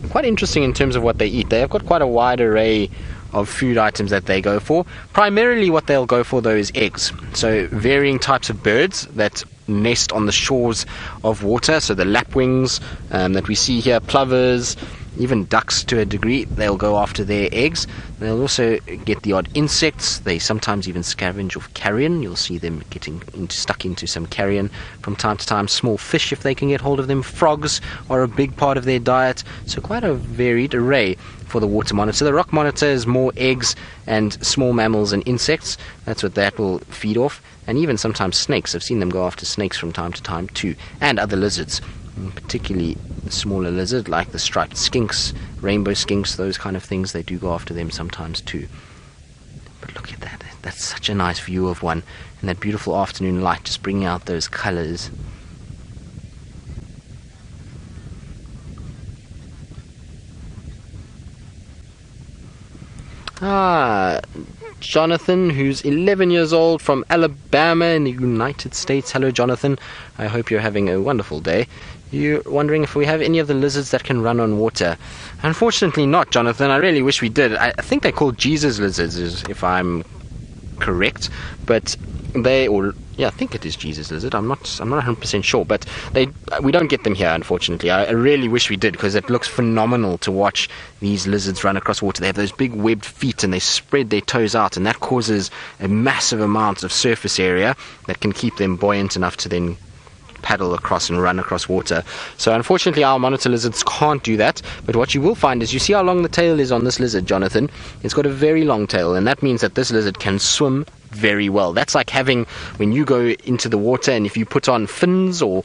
quite interesting in terms of what they eat. They have got quite a wide array of food items that they go for. Primarily, what they'll go for though is eggs. So, varying types of birds that nest on the shores of water. So, the lapwings um, that we see here, plovers, even ducks to a degree, they'll go after their eggs. They'll also get the odd insects. They sometimes even scavenge off carrion. You'll see them getting into, stuck into some carrion from time to time. Small fish, if they can get hold of them. Frogs are a big part of their diet. So, quite a varied array for the water monitor. The rock monitor is more eggs and small mammals and insects. That's what that will feed off. And even sometimes snakes. I've seen them go after snakes from time to time too. And other lizards, particularly smaller lizards like the striped skinks, rainbow skinks, those kind of things. They do go after them sometimes too. But look at that. That's such a nice view of one. And that beautiful afternoon light just bringing out those colors. Ah, Jonathan, who's 11 years old from Alabama in the United States. Hello, Jonathan. I hope you're having a wonderful day. You're wondering if we have any of the lizards that can run on water. Unfortunately, not, Jonathan. I really wish we did. I, think they're called Jesus lizards, if I'm correct. But they, or yeah, I think it is Jesus lizard. I'm not, I'm not 100 percent sure, but they, we don't get them here, unfortunately. I, I really wish we did because it looks phenomenal to watch these lizards run across water. They have those big webbed feet and they spread their toes out, and that causes a massive amount of surface area that can keep them buoyant enough to then paddle across and run across water. So unfortunately our monitor lizards can't do that, but what you will find is you see how long the tail is on this lizard, Jonathan? It's got a very long tail, and that means that this lizard can swim very well. That's like having when you go into the water and if you put on fins or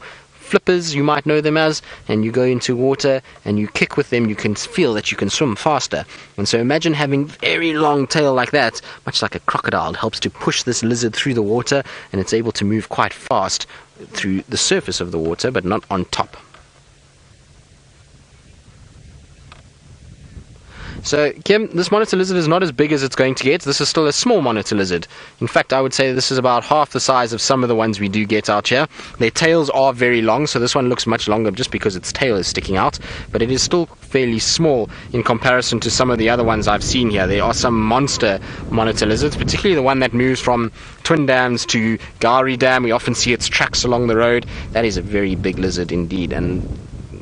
flippers, you might know them as, and you go into water and you kick with them, you can feel that you can swim faster. And so imagine having very long tail like that, much like a crocodile, it helps to push this lizard through the water, and it's able to move quite fast through the surface of the water, but not on top. So, Kim, this monitor lizard is not as big as it's going to get. This is still a small monitor lizard. In fact, I would say this is about half the size of some of the ones we do get out here. Their tails are very long, so this one looks much longer just because its tail is sticking out, but it is still fairly small in comparison to some of the other ones I've seen here. There are some monster monitor lizards, particularly the one that moves from Twin Dams to Gari Dam. We often see its tracks along the road. That is a very big lizard indeed, and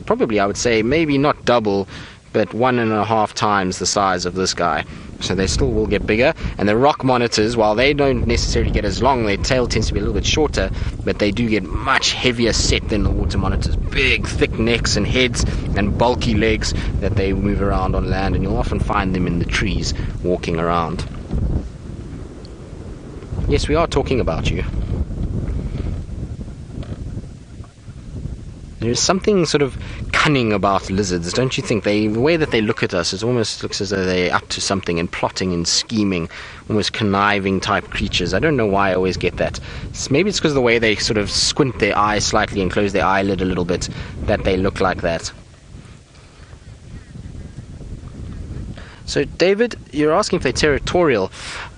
probably I would say maybe not double but one and a half times the size of this guy. So they still will get bigger. And the rock monitors, while they don't necessarily get as long, their tail tends to be a little bit shorter, but they do get much heavier set than the water monitors. Big, thick necks and heads and bulky legs that they move around on land, and you'll often find them in the trees walking around. Yes, we are talking about you. There's something sort of cunning about lizards, don't you think? They, the way that they look at us, it almost looks as though they're up to something and plotting and scheming, almost conniving type creatures. I don't know why I always get that. Maybe it's because of the way they sort of squint their eyes slightly and close their eyelid a little bit that they look like that. So, David, you're asking if they're territorial.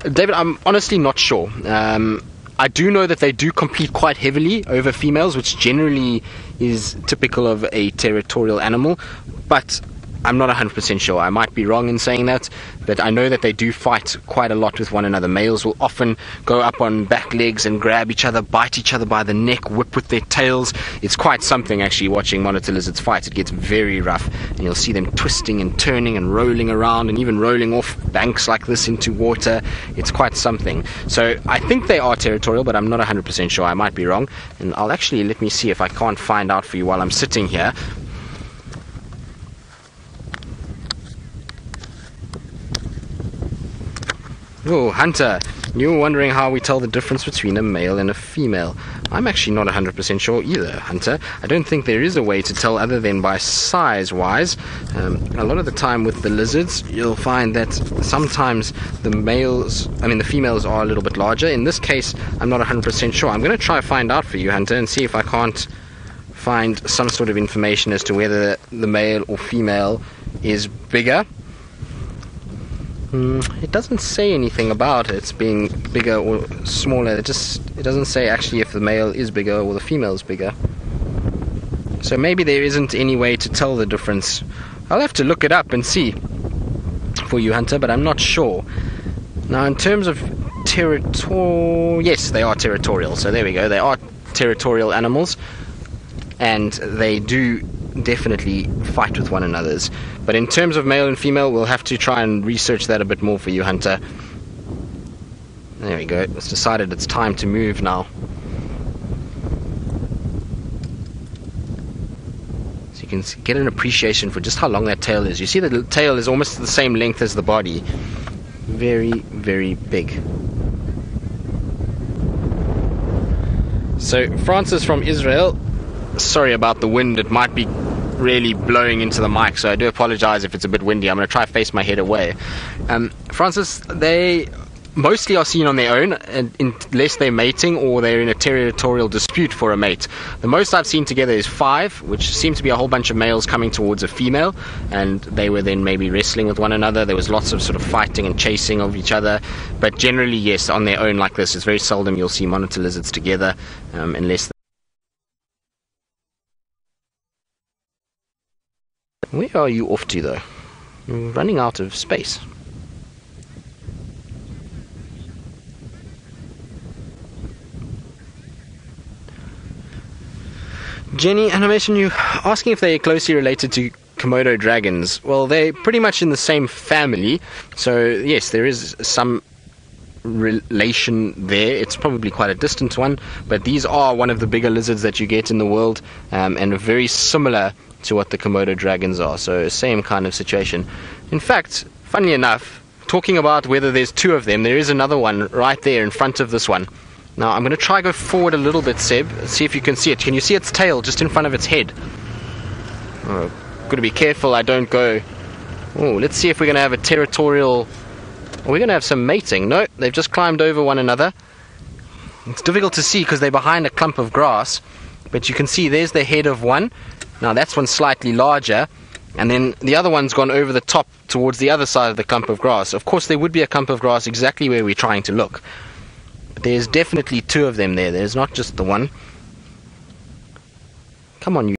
David, I'm honestly not sure. Um, I do know that they do compete quite heavily over females, which generally is typical of a territorial animal, but I'm not 100% sure. I might be wrong in saying that, but I know that they do fight quite a lot with one another. Males will often go up on back legs and grab each other, bite each other by the neck, whip with their tails. It's quite something actually watching monitor lizards fight. It gets very rough, and you'll see them twisting and turning and rolling around and even rolling off banks like this into water. It's quite something. So I think they are territorial, but I'm not 100% sure. I might be wrong, and I'll actually let me see if I can't find out for you while I'm sitting here. Oh, Hunter, you were wondering how we tell the difference between a male and a female. I'm actually not 100% sure either, Hunter. I don't think there is a way to tell other than by size wise. Um, a lot of the time with the lizards, you'll find that sometimes the males, I mean, the females are a little bit larger. In this case, I'm not 100% sure. I'm going to try find out for you, Hunter, and see if I can't find some sort of information as to whether the male or female is bigger. Mm, it doesn't say anything about it being bigger or smaller. It just it doesn't say actually if the male is bigger or the female is bigger. So maybe there isn't any way to tell the difference. I'll have to look it up and see for you, Hunter, but I'm not sure. Now, in terms of territorial, yes, they are territorial. So there we go. They are territorial animals, and they do definitely fight with one another's. But in terms of male and female, we'll have to try and research that a bit more for you, Hunter. There we go. It's decided it's time to move now. So you can get an appreciation for just how long that tail is. You see the tail is almost the same length as the body. Very, very big. So, Francis from Israel sorry about the wind. It might be really blowing into the mic, so I do apologize if it's a bit windy. I'm going to try to face my head away. Um, Francis, they mostly are seen on their own unless they're mating or they're in a territorial dispute for a mate. The most I've seen together is five, which seems to be a whole bunch of males coming towards a female, and they were then maybe wrestling with one another. There was lots of sort of fighting and chasing of each other, but generally, yes, on their own like this, it's very seldom you'll see monitor lizards together um, unless Where are you off to, though? Running out of space. Jenny, animation, you asking if they're closely related to Komodo dragons. Well, they're pretty much in the same family, so yes, there is some relation there. It's probably quite a distant one, but these are one of the bigger lizards that you get in the world, um, and a very similar to what the Komodo dragons are. So, same kind of situation. In fact, funnily enough, talking about whether there's two of them, there is another one right there in front of this one. Now I'm going to try go forward a little bit, Seb. See if you can see it. Can you see its tail just in front of its head? Oh, got to be careful I don't go. Oh, let's see if we're going to have a territorial. We're we going to have some mating? No, they've just climbed over one another. It's difficult to see because they're behind a clump of grass, but you can see there's the head of one. Now that's one slightly larger, and then the other one's gone over the top towards the other side of the clump of grass. Of course, there would be a clump of grass exactly where we're trying to look. But there's definitely two of them there. There's not just the one. Come on, you.